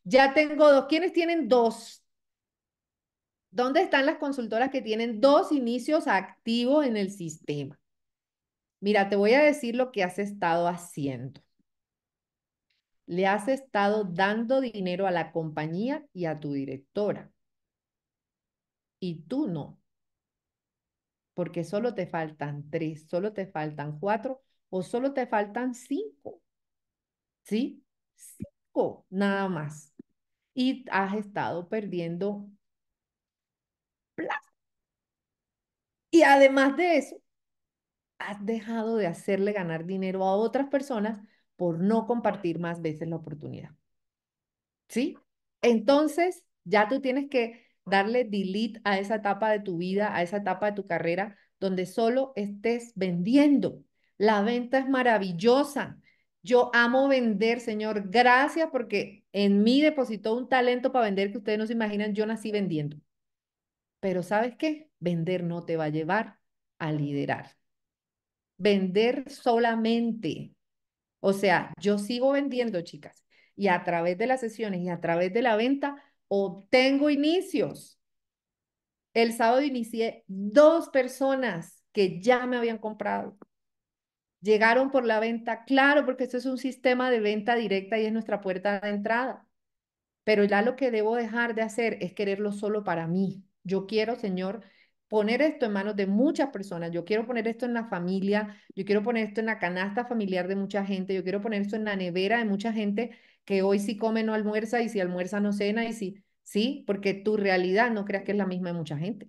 Ya tengo dos. ¿Quiénes tienen dos? ¿Dónde están las consultoras que tienen dos inicios activos en el sistema? Mira, te voy a decir lo que has estado haciendo. Le has estado dando dinero a la compañía y a tu directora. Y tú no. Porque solo te faltan tres, solo te faltan cuatro o solo te faltan cinco. ¿Sí? Cinco, nada más. Y has estado perdiendo y además de eso, has dejado de hacerle ganar dinero a otras personas por no compartir más veces la oportunidad. ¿Sí? Entonces, ya tú tienes que darle delete a esa etapa de tu vida, a esa etapa de tu carrera, donde solo estés vendiendo. La venta es maravillosa. Yo amo vender, Señor. Gracias porque en mí depositó un talento para vender que ustedes no se imaginan. Yo nací vendiendo. Pero ¿sabes qué? Vender no te va a llevar a liderar. Vender solamente. O sea, yo sigo vendiendo, chicas, y a través de las sesiones y a través de la venta obtengo inicios. El sábado inicié dos personas que ya me habían comprado. Llegaron por la venta, claro, porque esto es un sistema de venta directa y es nuestra puerta de entrada. Pero ya lo que debo dejar de hacer es quererlo solo para mí. Yo quiero, Señor, poner esto en manos de muchas personas. Yo quiero poner esto en la familia, yo quiero poner esto en la canasta familiar de mucha gente, yo quiero poner esto en la nevera de mucha gente que hoy sí come no almuerza y si almuerza no cena y si, sí, porque tu realidad no creas que es la misma de mucha gente.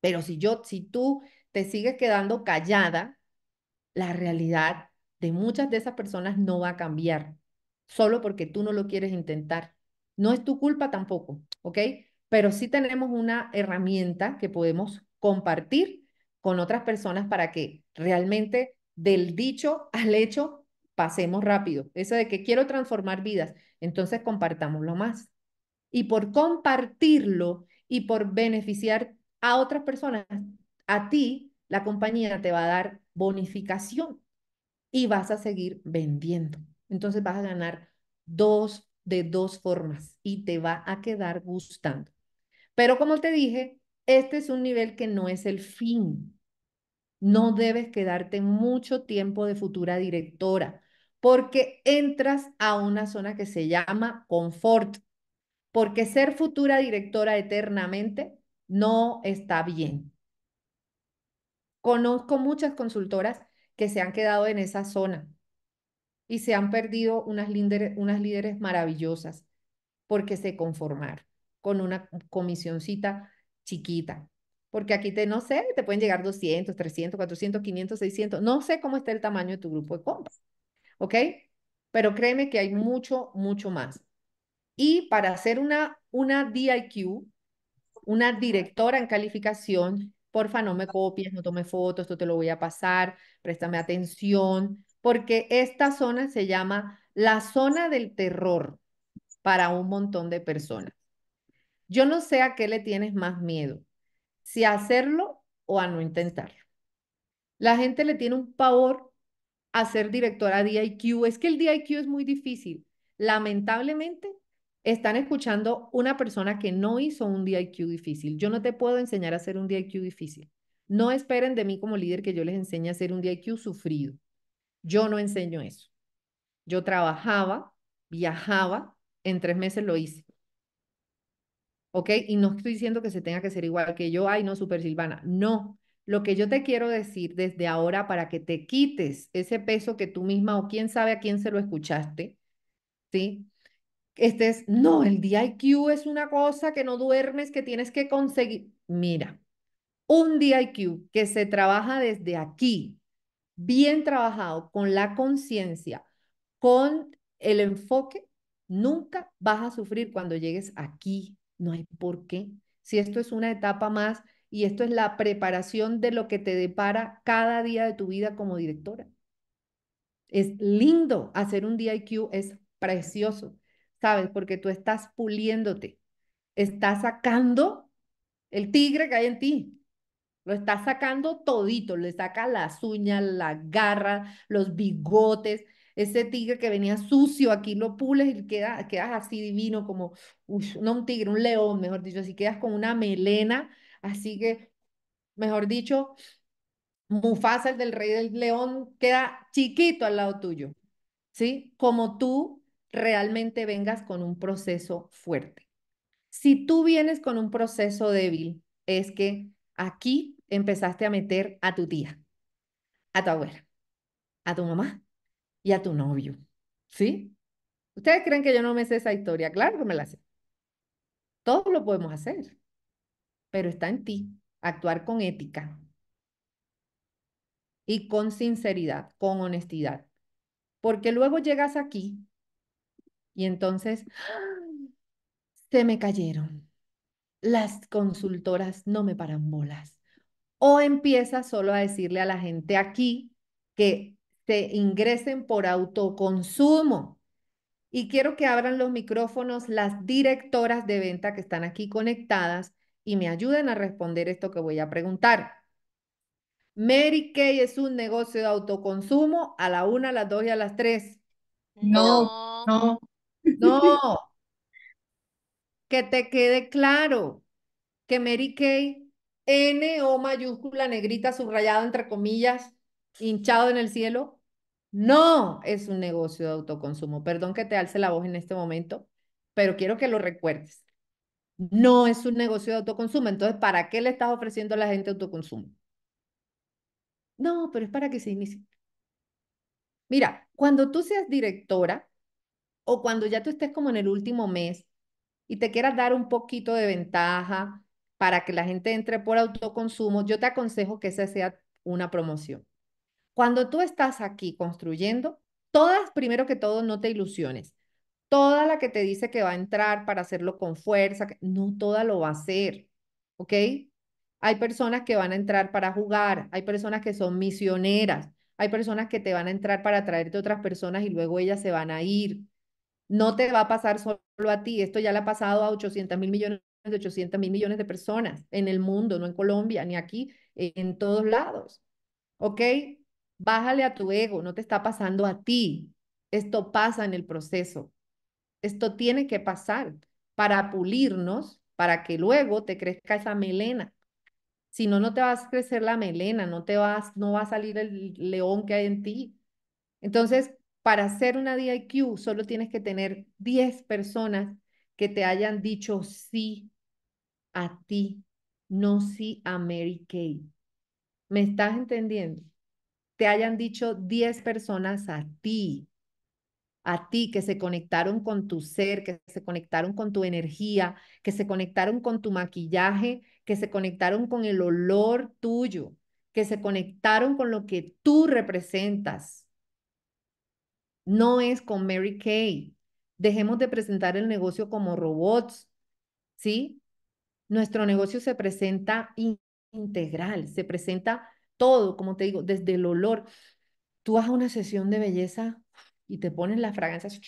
Pero si yo, si tú te sigues quedando callada, la realidad de muchas de esas personas no va a cambiar, solo porque tú no lo quieres intentar. No es tu culpa tampoco, ¿ok? Pero sí tenemos una herramienta que podemos compartir con otras personas para que realmente del dicho al hecho pasemos rápido. Eso de que quiero transformar vidas, entonces compartámoslo más. Y por compartirlo y por beneficiar a otras personas, a ti la compañía te va a dar bonificación y vas a seguir vendiendo. Entonces vas a ganar dos de dos formas y te va a quedar gustando. Pero como te dije, este es un nivel que no es el fin. No debes quedarte mucho tiempo de futura directora porque entras a una zona que se llama confort. Porque ser futura directora eternamente no está bien. Conozco muchas consultoras que se han quedado en esa zona y se han perdido unas líderes, unas líderes maravillosas porque se conformaron con una comisioncita chiquita. Porque aquí te, no sé, te pueden llegar 200, 300, 400, 500, 600. No sé cómo está el tamaño de tu grupo de compras. ¿Ok? Pero créeme que hay mucho, mucho más. Y para hacer una, una DIQ, una directora en calificación, porfa, no me copies, no tome fotos, esto te lo voy a pasar, préstame atención, porque esta zona se llama la zona del terror para un montón de personas. Yo no sé a qué le tienes más miedo, si a hacerlo o a no intentarlo. La gente le tiene un pavor a ser directora DIQ. Es que el DIQ es muy difícil. Lamentablemente, están escuchando una persona que no hizo un DIQ difícil. Yo no te puedo enseñar a hacer un DIQ difícil. No esperen de mí como líder que yo les enseñe a hacer un DIQ sufrido. Yo no enseño eso. Yo trabajaba, viajaba, en tres meses lo hice. ¿Ok? Y no estoy diciendo que se tenga que ser igual que yo, ay, no, super Silvana, no. Lo que yo te quiero decir desde ahora para que te quites ese peso que tú misma o quién sabe a quién se lo escuchaste, ¿sí? Este es, no, el DIQ es una cosa que no duermes, que tienes que conseguir. Mira, un DIQ que se trabaja desde aquí, bien trabajado, con la conciencia, con el enfoque, nunca vas a sufrir cuando llegues aquí no hay por qué. Si esto es una etapa más y esto es la preparación de lo que te depara cada día de tu vida como directora. Es lindo hacer un DIQ, es precioso, ¿sabes? Porque tú estás puliéndote, estás sacando el tigre que hay en ti. Lo está sacando todito, le saca las uñas, la garra, los bigotes. Ese tigre que venía sucio, aquí lo pules y queda, quedas así divino, como, no un tigre, un león, mejor dicho, así quedas con una melena, así que, mejor dicho, Mufasa, el del rey del león, queda chiquito al lado tuyo, ¿sí? Como tú realmente vengas con un proceso fuerte. Si tú vienes con un proceso débil, es que aquí empezaste a meter a tu tía, a tu abuela, a tu mamá y a tu novio, ¿sí? ¿Ustedes creen que yo no me sé esa historia? Claro que me la sé. Todos lo podemos hacer, pero está en ti actuar con ética y con sinceridad, con honestidad. Porque luego llegas aquí y entonces se me cayeron. Las consultoras no me paran bolas. O empiezas solo a decirle a la gente aquí que se ingresen por autoconsumo. Y quiero que abran los micrófonos las directoras de venta que están aquí conectadas y me ayuden a responder esto que voy a preguntar. Mary Kay es un negocio de autoconsumo a la una, a las dos y a las tres. No, no. No. que te quede claro que Mary Kay, N o mayúscula negrita subrayado entre comillas, hinchado en el cielo, no es un negocio de autoconsumo. Perdón que te alce la voz en este momento, pero quiero que lo recuerdes. No es un negocio de autoconsumo. Entonces, ¿para qué le estás ofreciendo a la gente autoconsumo? No, pero es para que se inicie. Mira, cuando tú seas directora o cuando ya tú estés como en el último mes y te quieras dar un poquito de ventaja para que la gente entre por autoconsumo, yo te aconsejo que esa sea una promoción. Cuando tú estás aquí construyendo, todas, primero que todo, no te ilusiones. Toda la que te dice que va a entrar para hacerlo con fuerza, no toda lo va a hacer, ¿ok? Hay personas que van a entrar para jugar, hay personas que son misioneras, hay personas que te van a entrar para traerte otras personas y luego ellas se van a ir. No te va a pasar solo a ti, esto ya le ha pasado a 800 mil millones de 800 mil millones de personas en el mundo, no en Colombia, ni aquí, en todos lados. ¿Ok? Bájale a tu ego, no te está pasando a ti. Esto pasa en el proceso. Esto tiene que pasar para pulirnos, para que luego te crezca esa melena. Si no, no te vas a crecer la melena, no te vas, no va a salir el león que hay en ti. Entonces, para hacer una DIQ, solo tienes que tener 10 personas que te hayan dicho sí a ti, no sí a Mary Kay. ¿Me estás entendiendo? Te hayan dicho 10 personas a ti, a ti, que se conectaron con tu ser, que se conectaron con tu energía, que se conectaron con tu maquillaje, que se conectaron con el olor tuyo, que se conectaron con lo que tú representas. No es con Mary Kay. Dejemos de presentar el negocio como robots, ¿sí? Nuestro negocio se presenta integral, se presenta todo, como te digo, desde el olor. Tú vas a una sesión de belleza y te pones las fragancias,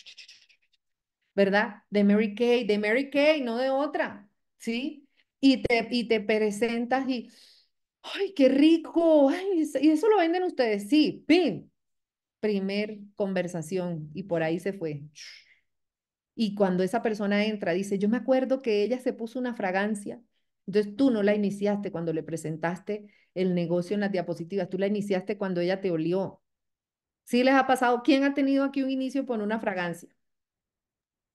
¿verdad? De Mary Kay, de Mary Kay, no de otra, ¿sí? Y te, y te presentas y, ¡ay, qué rico! Ay, y eso lo venden ustedes, sí, pin. Primer conversación y por ahí se fue. Y cuando esa persona entra, dice, yo me acuerdo que ella se puso una fragancia. Entonces tú no la iniciaste cuando le presentaste el negocio en las diapositivas, tú la iniciaste cuando ella te olió. ¿Sí les ha pasado? ¿Quién ha tenido aquí un inicio con una fragancia?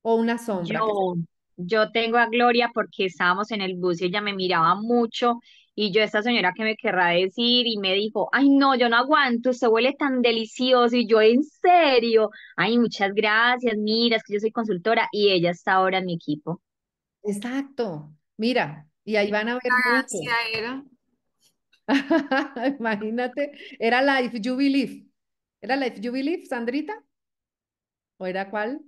O una sombra. Yo, yo tengo a Gloria porque estábamos en el bus y ella me miraba mucho y yo, esta señora que me querrá decir, y me dijo, ay, no, yo no aguanto, usted huele tan delicioso. Y yo, en serio, ay, muchas gracias, mira, es que yo soy consultora y ella está ahora en mi equipo. Exacto. Mira, y ahí van a ver mucho. era. *laughs* Imagínate, era Life You Believe. ¿Era Life You Believe, Sandrita? ¿O era cuál?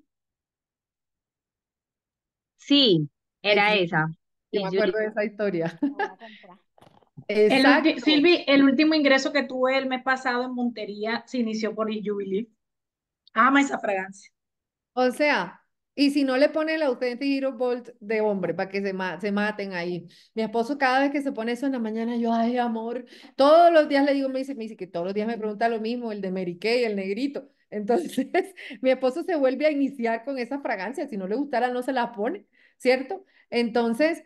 Sí, era esa. Yo me acuerdo de esa historia. *laughs* El, Silvi, el último ingreso que tuve el mes pasado en Montería se inició por You Believe. Ama esa fragancia. O sea, Y si no le pone el Authentic Hero Bolt de hombre para que se, se maten ahí. Mi esposo cada vez que se pone eso en la mañana, yo, ay, amor, todos los días le digo, me dice, me dice que todos los días me pregunta lo mismo, el de Mary Kay, el negrito. *laughs* Entonces, mi esposo se vuelve a iniciar con esa fragancia, si no le gustara no se la pone, ¿cierto? Entonces,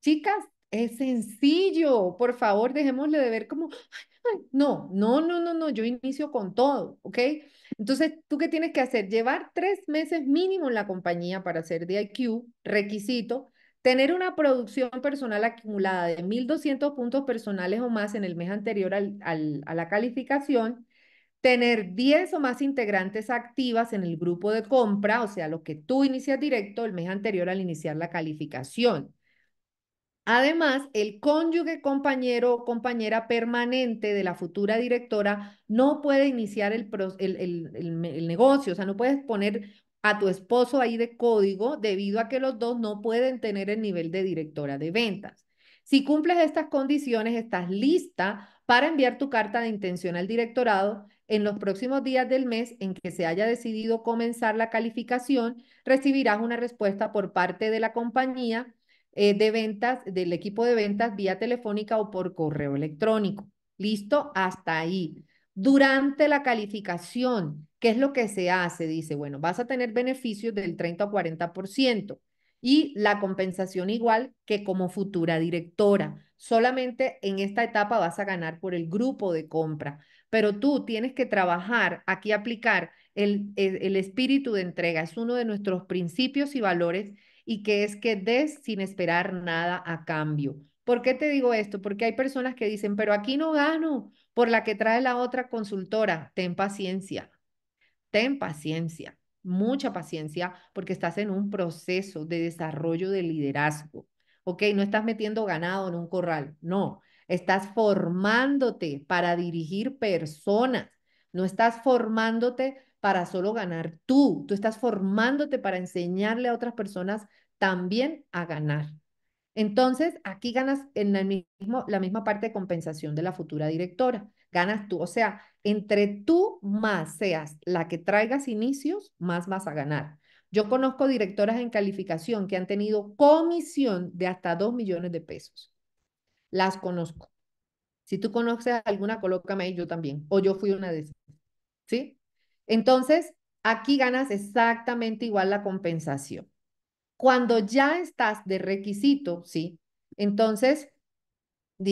chicas, es sencillo, por favor, dejémosle de ver como, no, no, no, no, no, yo inicio con todo, ¿ok? Entonces, ¿tú qué tienes que hacer? Llevar tres meses mínimo en la compañía para hacer DIQ, requisito, tener una producción personal acumulada de 1.200 puntos personales o más en el mes anterior al, a la calificación, tener 10 o más integrantes activas en el grupo de compra, o sea, lo que tú inicias directo el mes anterior al iniciar la calificación. Además, el cónyuge, compañero o compañera permanente de la futura directora no puede iniciar el, el, negocio, o sea, no puedes poner a tu esposo ahí de código debido a que los dos no pueden tener el nivel de directora de ventas. Si cumples estas condiciones, estás lista para enviar tu carta de intención al directorado en los próximos días del mes en que se haya decidido comenzar la calificación, recibirás una respuesta por parte de la compañía eh, de ventas, del equipo de ventas vía telefónica o por correo electrónico. ¿Listo? Hasta ahí. Durante la calificación, ¿qué es lo que se hace? Dice, bueno, vas a tener beneficios del 30 o 40% y la compensación igual que como futura directora. Solamente en esta etapa vas a ganar por el grupo de compra, pero tú tienes que trabajar, aquí aplicar el, el espíritu de entrega. Es uno de nuestros principios y valores y que es que des sin esperar nada a cambio. ¿Por qué te digo esto? Porque hay personas que dicen, pero aquí no gano por la que trae la otra consultora. Ten paciencia, ten paciencia, mucha paciencia, porque estás en un proceso de desarrollo de liderazgo. ¿Ok? No estás metiendo ganado en un corral, no. Estás formándote para dirigir personas. No estás formándote para solo ganar tú. Tú estás formándote para enseñarle a otras personas también a ganar. Entonces, aquí ganas en el mismo, la misma parte de compensación de la futura directora. Ganas tú. O sea, entre tú más seas la que traigas inicios, más vas a ganar. Yo conozco directoras en calificación que han tenido comisión de hasta 2 millones de pesos. Las conozco. Si tú conoces alguna, colócame ahí yo también. O yo fui una de esas. ¿Sí? Entonces, aquí ganas exactamente igual la compensación. Cuando ya estás de requisito, ¿sí? Entonces,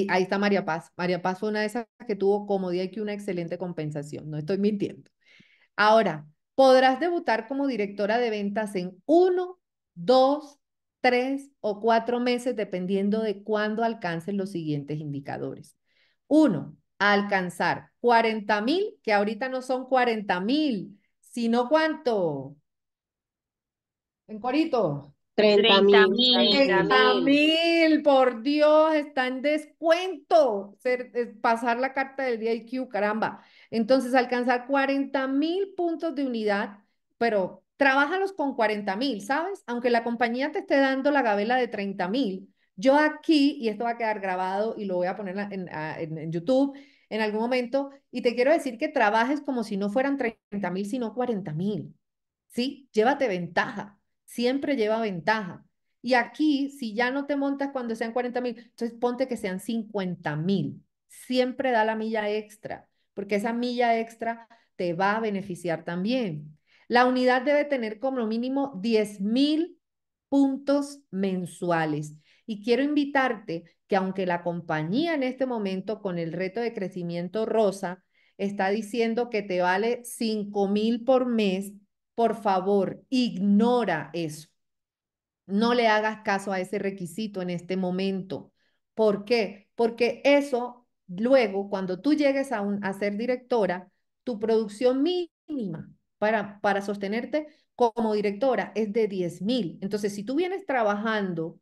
ahí está María Paz. María Paz fue una de esas que tuvo como día que una excelente compensación, no estoy mintiendo. Ahora, podrás debutar como directora de ventas en uno, dos, tres o cuatro meses, dependiendo de cuándo alcancen los siguientes indicadores. Uno, alcanzar 40 mil, que ahorita no son 40 mil, sino cuánto. En corito. 30 mil. 30 mil, por Dios, está en descuento. pasar la carta del DIQ, caramba. Entonces, alcanzar 40 mil puntos de unidad, pero trabájalos con 40 mil, ¿sabes? Aunque la compañía te esté dando la gabela de 30 mil, yo aquí, y esto va a quedar grabado y lo voy a poner en, en, YouTube en algún momento, y te quiero decir que trabajes como si no fueran 30 mil, sino 40 mil. ¿Sí? Llévate ventaja, siempre lleva ventaja. Y aquí, si ya no te montas cuando sean 40 mil, entonces ponte que sean 50 mil. Siempre da la milla extra, porque esa milla extra te va a beneficiar también. La unidad debe tener como mínimo 10 mil puntos mensuales. Y quiero invitarte que aunque la compañía en este momento con el reto de crecimiento rosa está diciendo que te vale 5 mil por mes, por favor, ignora eso. No le hagas caso a ese requisito en este momento. ¿Por qué? Porque eso luego, cuando tú llegues a, a ser directora, tu producción mínima para, para sostenerte como directora es de 10 mil. Entonces, si tú vienes trabajando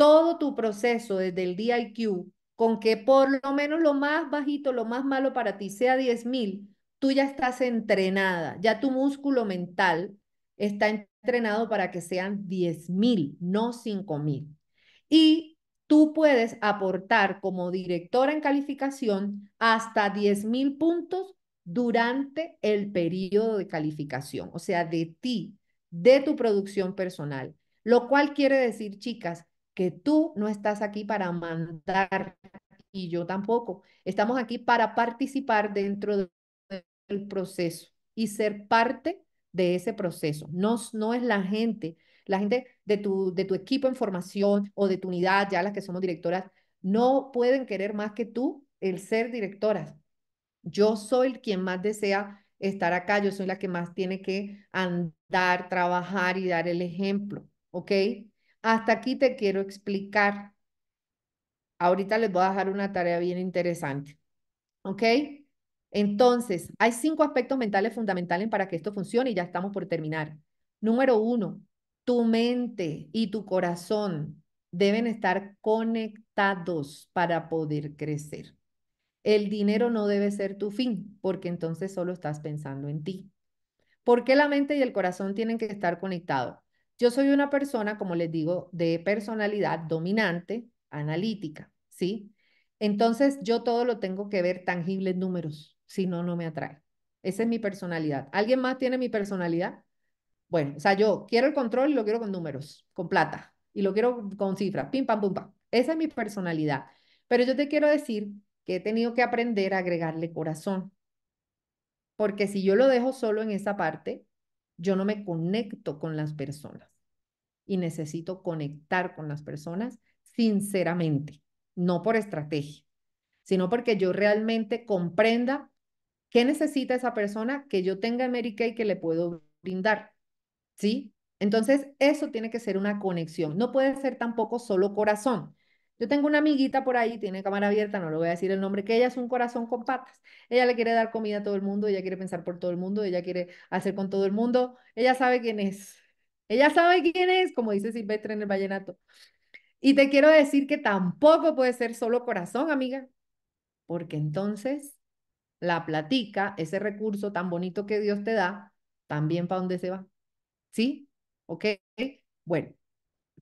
todo tu proceso desde el DIQ con que por lo menos lo más bajito, lo más malo para ti sea 10 mil, tú ya estás entrenada, ya tu músculo mental está entrenado para que sean 10 mil, no 5 mil. Y tú puedes aportar como directora en calificación hasta 10 mil puntos durante el periodo de calificación. O sea, de ti de tu producción personal. Lo cual quiere decir, chicas, que tú no estás aquí para mandar y yo tampoco. Estamos aquí para participar dentro del proceso y ser parte de ese proceso. No, no es la gente, la gente de tu, de tu equipo en formación o de tu unidad, ya las que somos directoras, no pueden querer más que tú el ser directoras. Yo soy quien más desea estar acá, yo soy la que más tiene que andar, trabajar y dar el ejemplo, ¿ok? Hasta aquí te quiero explicar. Ahorita les voy a dejar una tarea bien interesante, ¿ok? Entonces, hay cinco aspectos mentales fundamentales para que esto funcione y ya estamos por terminar. Número uno, tu mente y tu corazón deben estar conectados para poder crecer. El dinero no debe ser tu fin, porque entonces solo estás pensando en ti. ¿Por qué la mente y el corazón tienen que estar conectados? Yo soy una persona, como les digo, de personalidad dominante, analítica, ¿sí? Entonces yo todo lo tengo que ver tangibles números, si no, no me atrae. Esa es mi personalidad. ¿Alguien más tiene mi personalidad? Bueno, o sea, yo quiero el control y lo quiero con números, con plata, y lo quiero con cifras, pim, pam, pum, pam. Esa es mi personalidad. Pero yo te quiero decir que he tenido que aprender a agregarle corazón. Porque si yo lo dejo solo en esa parte, yo no me conecto con las personas. Y necesito conectar con las personas sinceramente, no por estrategia, sino porque yo realmente comprenda ¿Qué necesita esa persona que yo tenga en Mary Kay que le puedo brindar? ¿Sí? Entonces, eso tiene que ser una conexión. No puede ser tampoco solo corazón. Yo tengo una amiguita por ahí, tiene cámara abierta, no le voy a decir el nombre, que ella es un corazón con patas. Ella le quiere dar comida a todo el mundo, ella quiere pensar por todo el mundo, ella quiere hacer con todo el mundo. Ella sabe quién es. Ella sabe quién es, como dice Silvestre en el vallenato. Y te quiero decir que tampoco puede ser solo corazón, amiga, porque entonces la platica, ese recurso tan bonito que Dios te da, también para dónde se va. ¿Sí? ¿Ok? Bueno,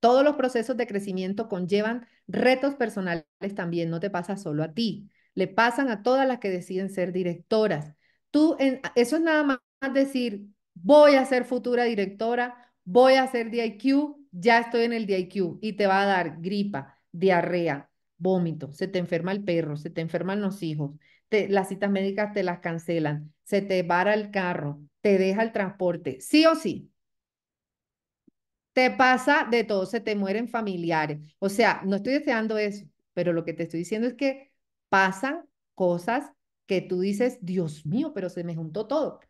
todos los procesos de crecimiento conllevan retos personales también, no te pasa solo a ti, le pasan a todas las que deciden ser directoras. Tú, en, eso es nada más decir, voy a ser futura directora, voy a ser DIQ, ya estoy en el DIQ y te va a dar gripa, diarrea, vómito, se te enferma el perro, se te enferman los hijos, las citas médicas te las cancelan, se te vara el carro, te deja el transporte, sí o sí. Te pasa de todo, se te mueren familiares. O sea, no estoy deseando eso, pero lo que te estoy diciendo es que pasan cosas que tú dices, Dios mío, pero se me juntó todo.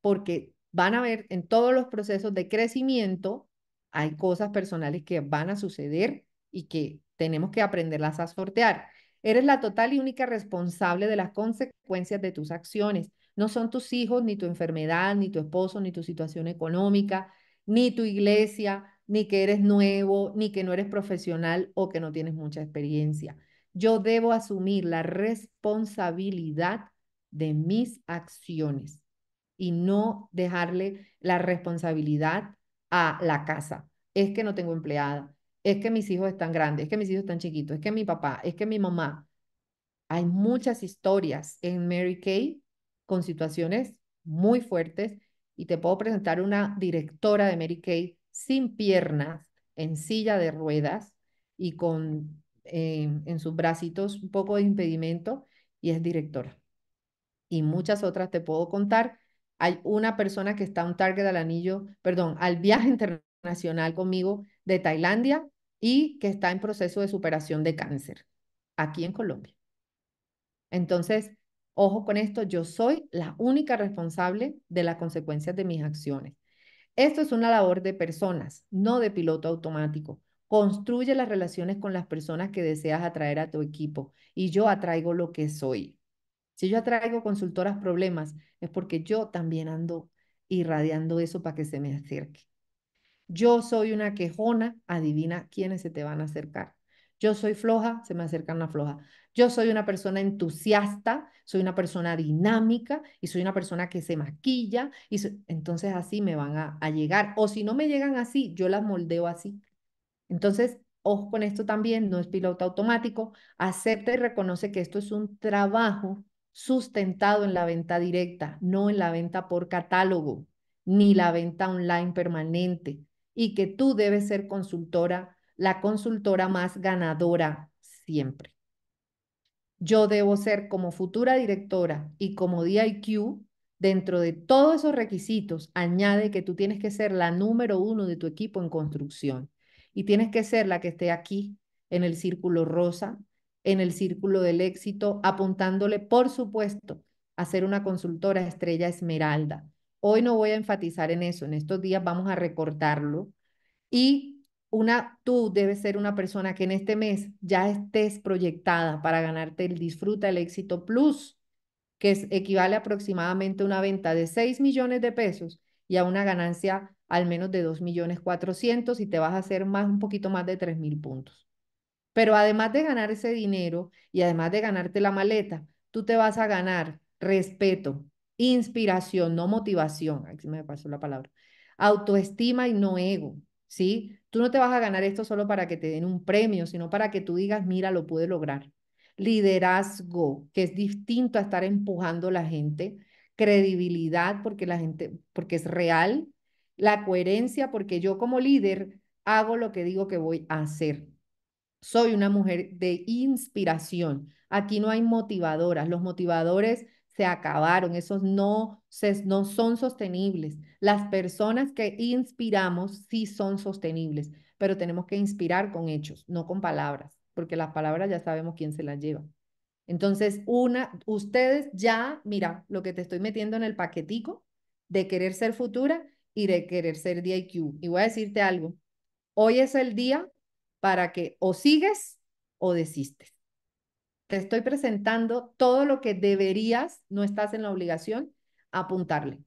Porque van a ver en todos los procesos de crecimiento, hay cosas personales que van a suceder y que tenemos que aprenderlas a sortear. Eres la total y única responsable de las consecuencias de tus acciones. No son tus hijos, ni tu enfermedad, ni tu esposo, ni tu situación económica, ni tu iglesia, ni que eres nuevo, ni que no eres profesional o que no tienes mucha experiencia. Yo debo asumir la responsabilidad de mis acciones y no dejarle la responsabilidad a la casa. Es que no tengo empleada, es que mis hijos están grandes, es que mis hijos están chiquitos, es que mi papá, es que mi mamá. Hay muchas historias en Mary Kay con situaciones muy fuertes y te puedo presentar una directora de Mary Kay sin piernas, en silla de ruedas y con eh, en sus bracitos un poco de impedimento y es directora. Y muchas otras te puedo contar. Hay una persona que está un target al anillo, perdón, al viaje internacional conmigo de Tailandia y que está en proceso de superación de cáncer aquí en Colombia. Entonces, ojo con esto, yo soy la única responsable de las consecuencias de mis acciones. Esto es una labor de personas, no de piloto automático. Construye las relaciones con las personas que deseas atraer a tu equipo y yo atraigo lo que soy. Si yo atraigo consultoras problemas, es porque yo también ando irradiando eso para que se me acerque. Yo soy una quejona, adivina quiénes se te van a acercar. Yo soy floja, se me acercan una floja. Yo soy una persona entusiasta, soy una persona dinámica y soy una persona que se maquilla y entonces así me van a, a llegar. O si no me llegan así, yo las moldeo así. Entonces, ojo con esto también, no es piloto automático. Acepta y reconoce que esto es un trabajo sustentado en la venta directa, no en la venta por catálogo ni la venta online permanente y que tú debes ser consultora, la consultora más ganadora siempre. Yo debo ser como futura directora y como DIQ, dentro de todos esos requisitos, añade que tú tienes que ser la número uno de tu equipo en construcción y tienes que ser la que esté aquí en el círculo rosa, en el círculo del éxito, apuntándole, por supuesto, a ser una consultora estrella esmeralda. Hoy no voy a enfatizar en eso, en estos días vamos a recortarlo y una, tú debes ser una persona que en este mes ya estés proyectada para ganarte el Disfruta el Éxito Plus, que es, equivale aproximadamente a una venta de 6 millones de pesos y a una ganancia al menos de 2 millones 400 y te vas a hacer más, un poquito más de 3 mil puntos. Pero además de ganar ese dinero y además de ganarte la maleta, tú te vas a ganar respeto, inspiración, no motivación, aquí me pasó la palabra, autoestima y no ego, ¿sí? Tú no te vas a ganar esto solo para que te den un premio, sino para que tú digas, mira, lo pude lograr. Liderazgo, que es distinto a estar empujando a la gente. Credibilidad, porque la gente, porque es real. La coherencia, porque yo como líder hago lo que digo que voy a hacer. Soy una mujer de inspiración. Aquí no hay motivadoras. Los motivadores se acabaron, esos no, se, no son sostenibles. Las personas que inspiramos sí son sostenibles, pero tenemos que inspirar con hechos, no con palabras, porque las palabras ya sabemos quién se las lleva. Entonces, una, ustedes ya, mira, lo que te estoy metiendo en el paquetico de querer ser futura y de querer ser DIQ. Y voy a decirte algo, hoy es el día para que o sigues o desistes te estoy presentando todo lo que deberías, no estás en la obligación, apuntarle.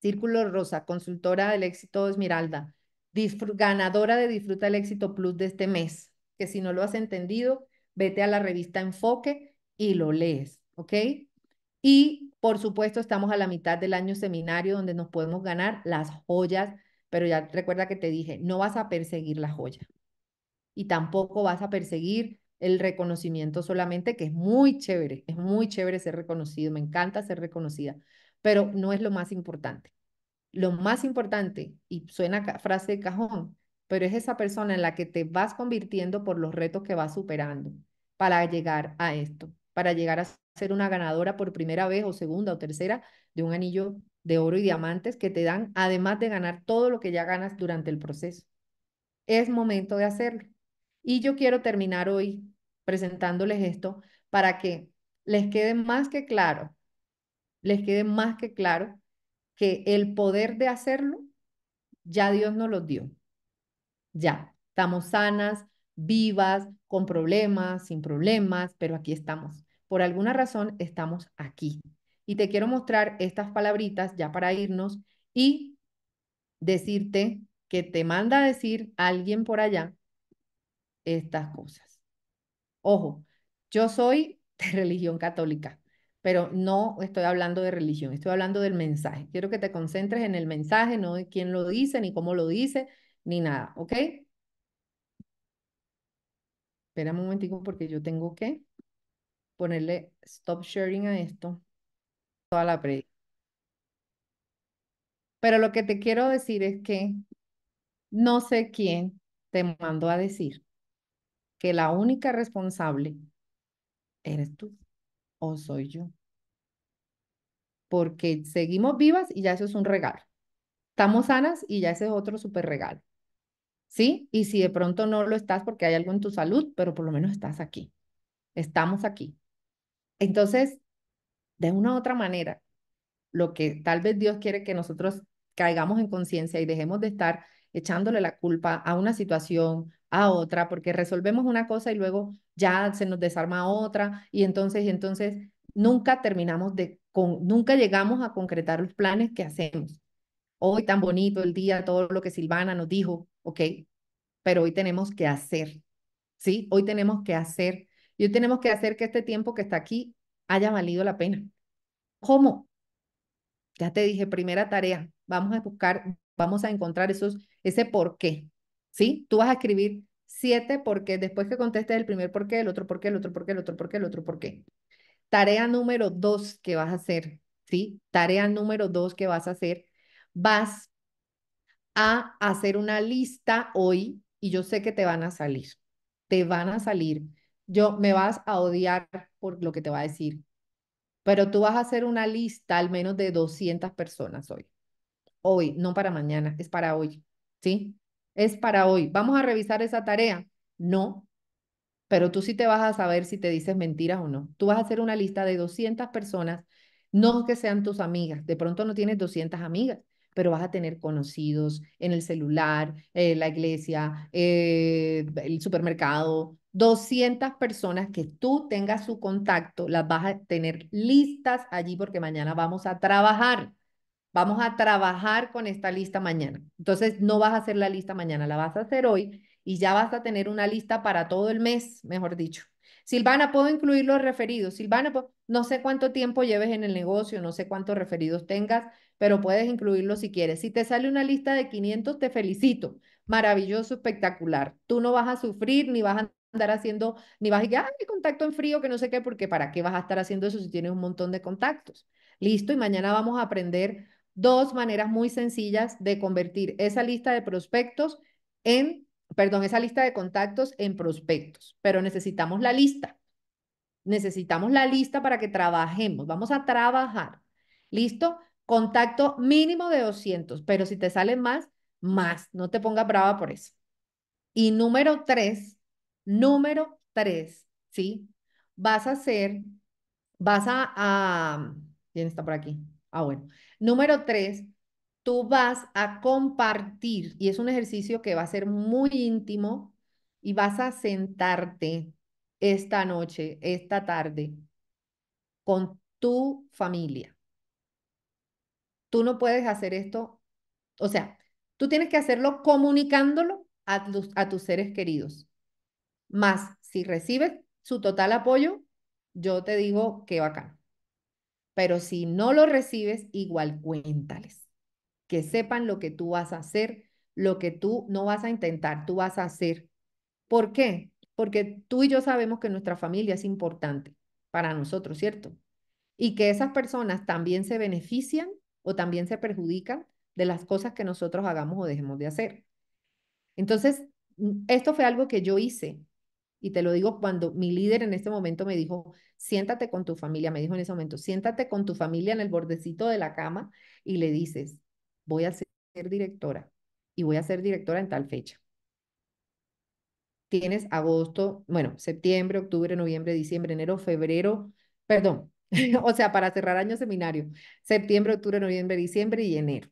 Círculo Rosa, consultora del éxito Esmeralda, ganadora de Disfruta el Éxito Plus de este mes, que si no lo has entendido, vete a la revista Enfoque y lo lees, ¿ok? Y por supuesto estamos a la mitad del año seminario donde nos podemos ganar las joyas, pero ya recuerda que te dije, no vas a perseguir la joya y tampoco vas a perseguir el reconocimiento solamente, que es muy chévere, es muy chévere ser reconocido, me encanta ser reconocida, pero no es lo más importante. Lo más importante, y suena frase de cajón, pero es esa persona en la que te vas convirtiendo por los retos que vas superando para llegar a esto, para llegar a ser una ganadora por primera vez o segunda o tercera de un anillo de oro y diamantes que te dan, además de ganar todo lo que ya ganas durante el proceso. Es momento de hacerlo. Y yo quiero terminar hoy presentándoles esto para que les quede más que claro, les quede más que claro que el poder de hacerlo ya Dios nos lo dio. Ya, estamos sanas, vivas, con problemas, sin problemas, pero aquí estamos. Por alguna razón estamos aquí. Y te quiero mostrar estas palabritas ya para irnos y decirte que te manda a decir alguien por allá estas cosas. Ojo, yo soy *laughs* de religión católica, pero no estoy hablando de religión, estoy hablando del mensaje. Quiero que te concentres en el mensaje, no de quién lo dice, ni cómo lo dice, ni nada, ¿ok? Espera un momentico porque yo tengo que ponerle stop sharing a esto, toda la pre. Pero lo que te quiero decir es que no sé quién te mandó a decir que la única responsable eres tú o soy yo. Porque seguimos vivas y ya eso es un regalo. Estamos sanas y ya ese es otro súper regalo. ¿Sí? Y si de pronto no lo estás porque hay algo en tu salud, pero por lo menos estás aquí. Estamos aquí. Entonces, de una u otra manera, lo que tal vez Dios quiere que nosotros caigamos en conciencia y dejemos de estar echándole la culpa a una situación, a otra, porque resolvemos una cosa y luego ya se nos desarma otra y entonces, y entonces nunca terminamos de, con, nunca llegamos a concretar los planes que hacemos. Hoy tan bonito el día, todo lo que Silvana nos dijo, ok, pero hoy tenemos que hacer, ¿sí? Hoy tenemos que hacer, y hoy tenemos que hacer que este tiempo que está aquí haya valido la pena. ¿Cómo? Ya te dije, primera tarea, vamos a buscar, vamos a encontrar esos, ese por qué, ¿sí? Tú vas a escribir siete porque después que contestes el primer por qué, el otro por qué, el otro por qué, el otro por qué, el otro por qué. Tarea número dos que vas a hacer, ¿sí? Tarea número dos que vas a hacer. vas a hacer una lista hoy y yo sé que te van a salir, te van a salir. Yo me vas a odiar por lo que te va a decir, pero tú vas a hacer una lista al menos de 200 personas hoy. Hoy, no para mañana, es para hoy, ¿sí? Es para hoy. ¿Vamos a revisar esa tarea? No, pero tú sí te vas a saber si te dices mentiras o no. Tú vas a hacer una lista de 200 personas, no que sean tus amigas. De pronto no tienes 200 amigas, pero vas a tener conocidos en el celular, en la iglesia, eh, el supermercado, 200 personas que tú tengas su contacto, las vas a tener listas allí porque mañana vamos a trabajar. Vamos a trabajar con esta lista mañana. Entonces, no vas a hacer la lista mañana, la vas a hacer hoy y ya vas a tener una lista para todo el mes, mejor dicho. Silvana, ¿puedo incluir los referidos? Silvana, no sé cuánto tiempo lleves en el negocio, no sé cuántos referidos tengas, pero puedes incluirlos si quieres. Si te sale una lista de 500, te felicito. Maravilloso, espectacular. Tú no vas a sufrir ni vas a andar haciendo, ni vas a decir, ay, contacto en frío, que no sé qué, porque ¿para qué vas a estar haciendo eso si tienes un montón de contactos? Listo, y mañana vamos a aprender dos maneras muy sencillas de convertir esa lista de prospectos en, perdón, esa lista de contactos en prospectos, pero necesitamos la lista. Necesitamos la lista para que trabajemos. Vamos a trabajar. ¿Listo? Contacto mínimo de 200, pero si te salen más, más. No te pongas brava por eso. Y número tres, número tres, ¿sí? Vas a hacer, vas a, a ¿quién está por aquí? Ah, bueno. Número tres, tú vas a compartir, y es un ejercicio que va a ser muy íntimo, y vas a sentarte esta noche, esta tarde, con tu familia. Tú no puedes hacer esto, o sea, tú tienes que hacerlo comunicándolo a, tus seres queridos. Más, si recibes su total apoyo, yo te digo que bacán. Pero si no lo recibes, igual cuéntales. Que sepan lo que tú vas a hacer, lo que tú no vas a intentar, tú vas a hacer. ¿Por qué? Porque tú y yo sabemos que nuestra familia es importante para nosotros, ¿cierto? Y que esas personas también se benefician o también se perjudican de las cosas que nosotros hagamos o dejemos de hacer. Entonces, mm, esto fue algo que yo hice y te lo digo cuando mi líder en este momento me dijo, siéntate con tu familia, me dijo en ese momento, siéntate con tu familia en el bordecito de la cama y le dices, voy a ser directora y voy a ser directora en tal fecha. Tienes agosto, bueno, septiembre, octubre, noviembre, diciembre, enero, febrero, perdón, *laughs* o sea, para cerrar año seminario, septiembre, octubre, noviembre, diciembre y enero.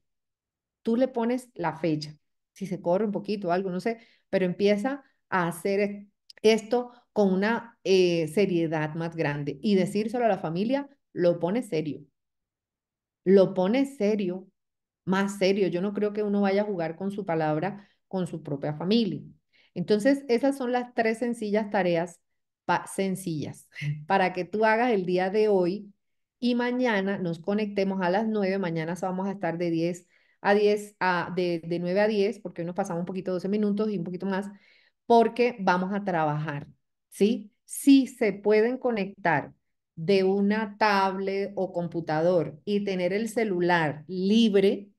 Tú le pones la fecha, si se corre un poquito algo, no sé, pero empieza a hacer esto con una eh, seriedad más grande y decírselo a la familia, lo pone serio. Lo pone serio, más serio. Yo no creo que uno vaya a jugar con su palabra con su propia familia. Entonces, esas son las tres sencillas tareas sencillas *laughs* para que tú hagas el día de hoy y mañana nos conectemos a las 9. Mañana vamos a estar de 10 a 10, a, de, de 9 a 10, porque hoy nos pasamos un poquito 12 minutos y un poquito más, porque vamos a trabajar, ¿sí? Si se pueden conectar de una tablet o computador y tener el celular libre,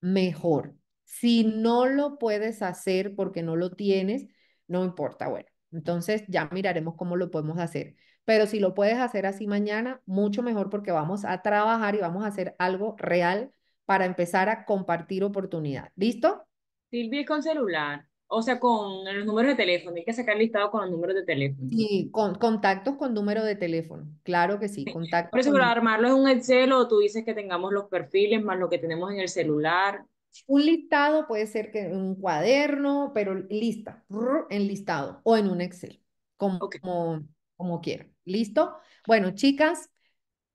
mejor. Si no lo puedes hacer porque no lo tienes, no importa, bueno, entonces ya miraremos cómo lo podemos hacer. Pero si lo puedes hacer así mañana, mucho mejor porque vamos a trabajar y vamos a hacer algo real para empezar a compartir oportunidad. ¿Listo? Silvia, con celular. O sea, con los números de teléfono. Hay que sacar listado con los números de teléfono. Sí, con contactos con número de teléfono. Claro que sí. Contactos Por eso, para armarlo en un Excel o tú dices que tengamos los perfiles más lo que tenemos en el celular. Un listado puede ser que en un cuaderno, pero lista, en listado o en un Excel, como, como, como quieran. ¿Listo? Bueno, chicas,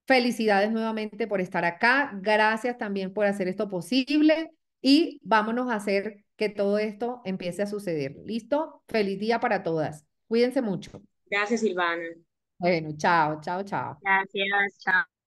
felicidades nuevamente por estar acá. Gracias también por hacer esto posible y vámonos a hacer que todo esto empiece a suceder. ¿Listo? Feliz día para todas. Cuídense mucho. Gracias, Silvana. Bueno, chao, chao, chao. Gracias, chao.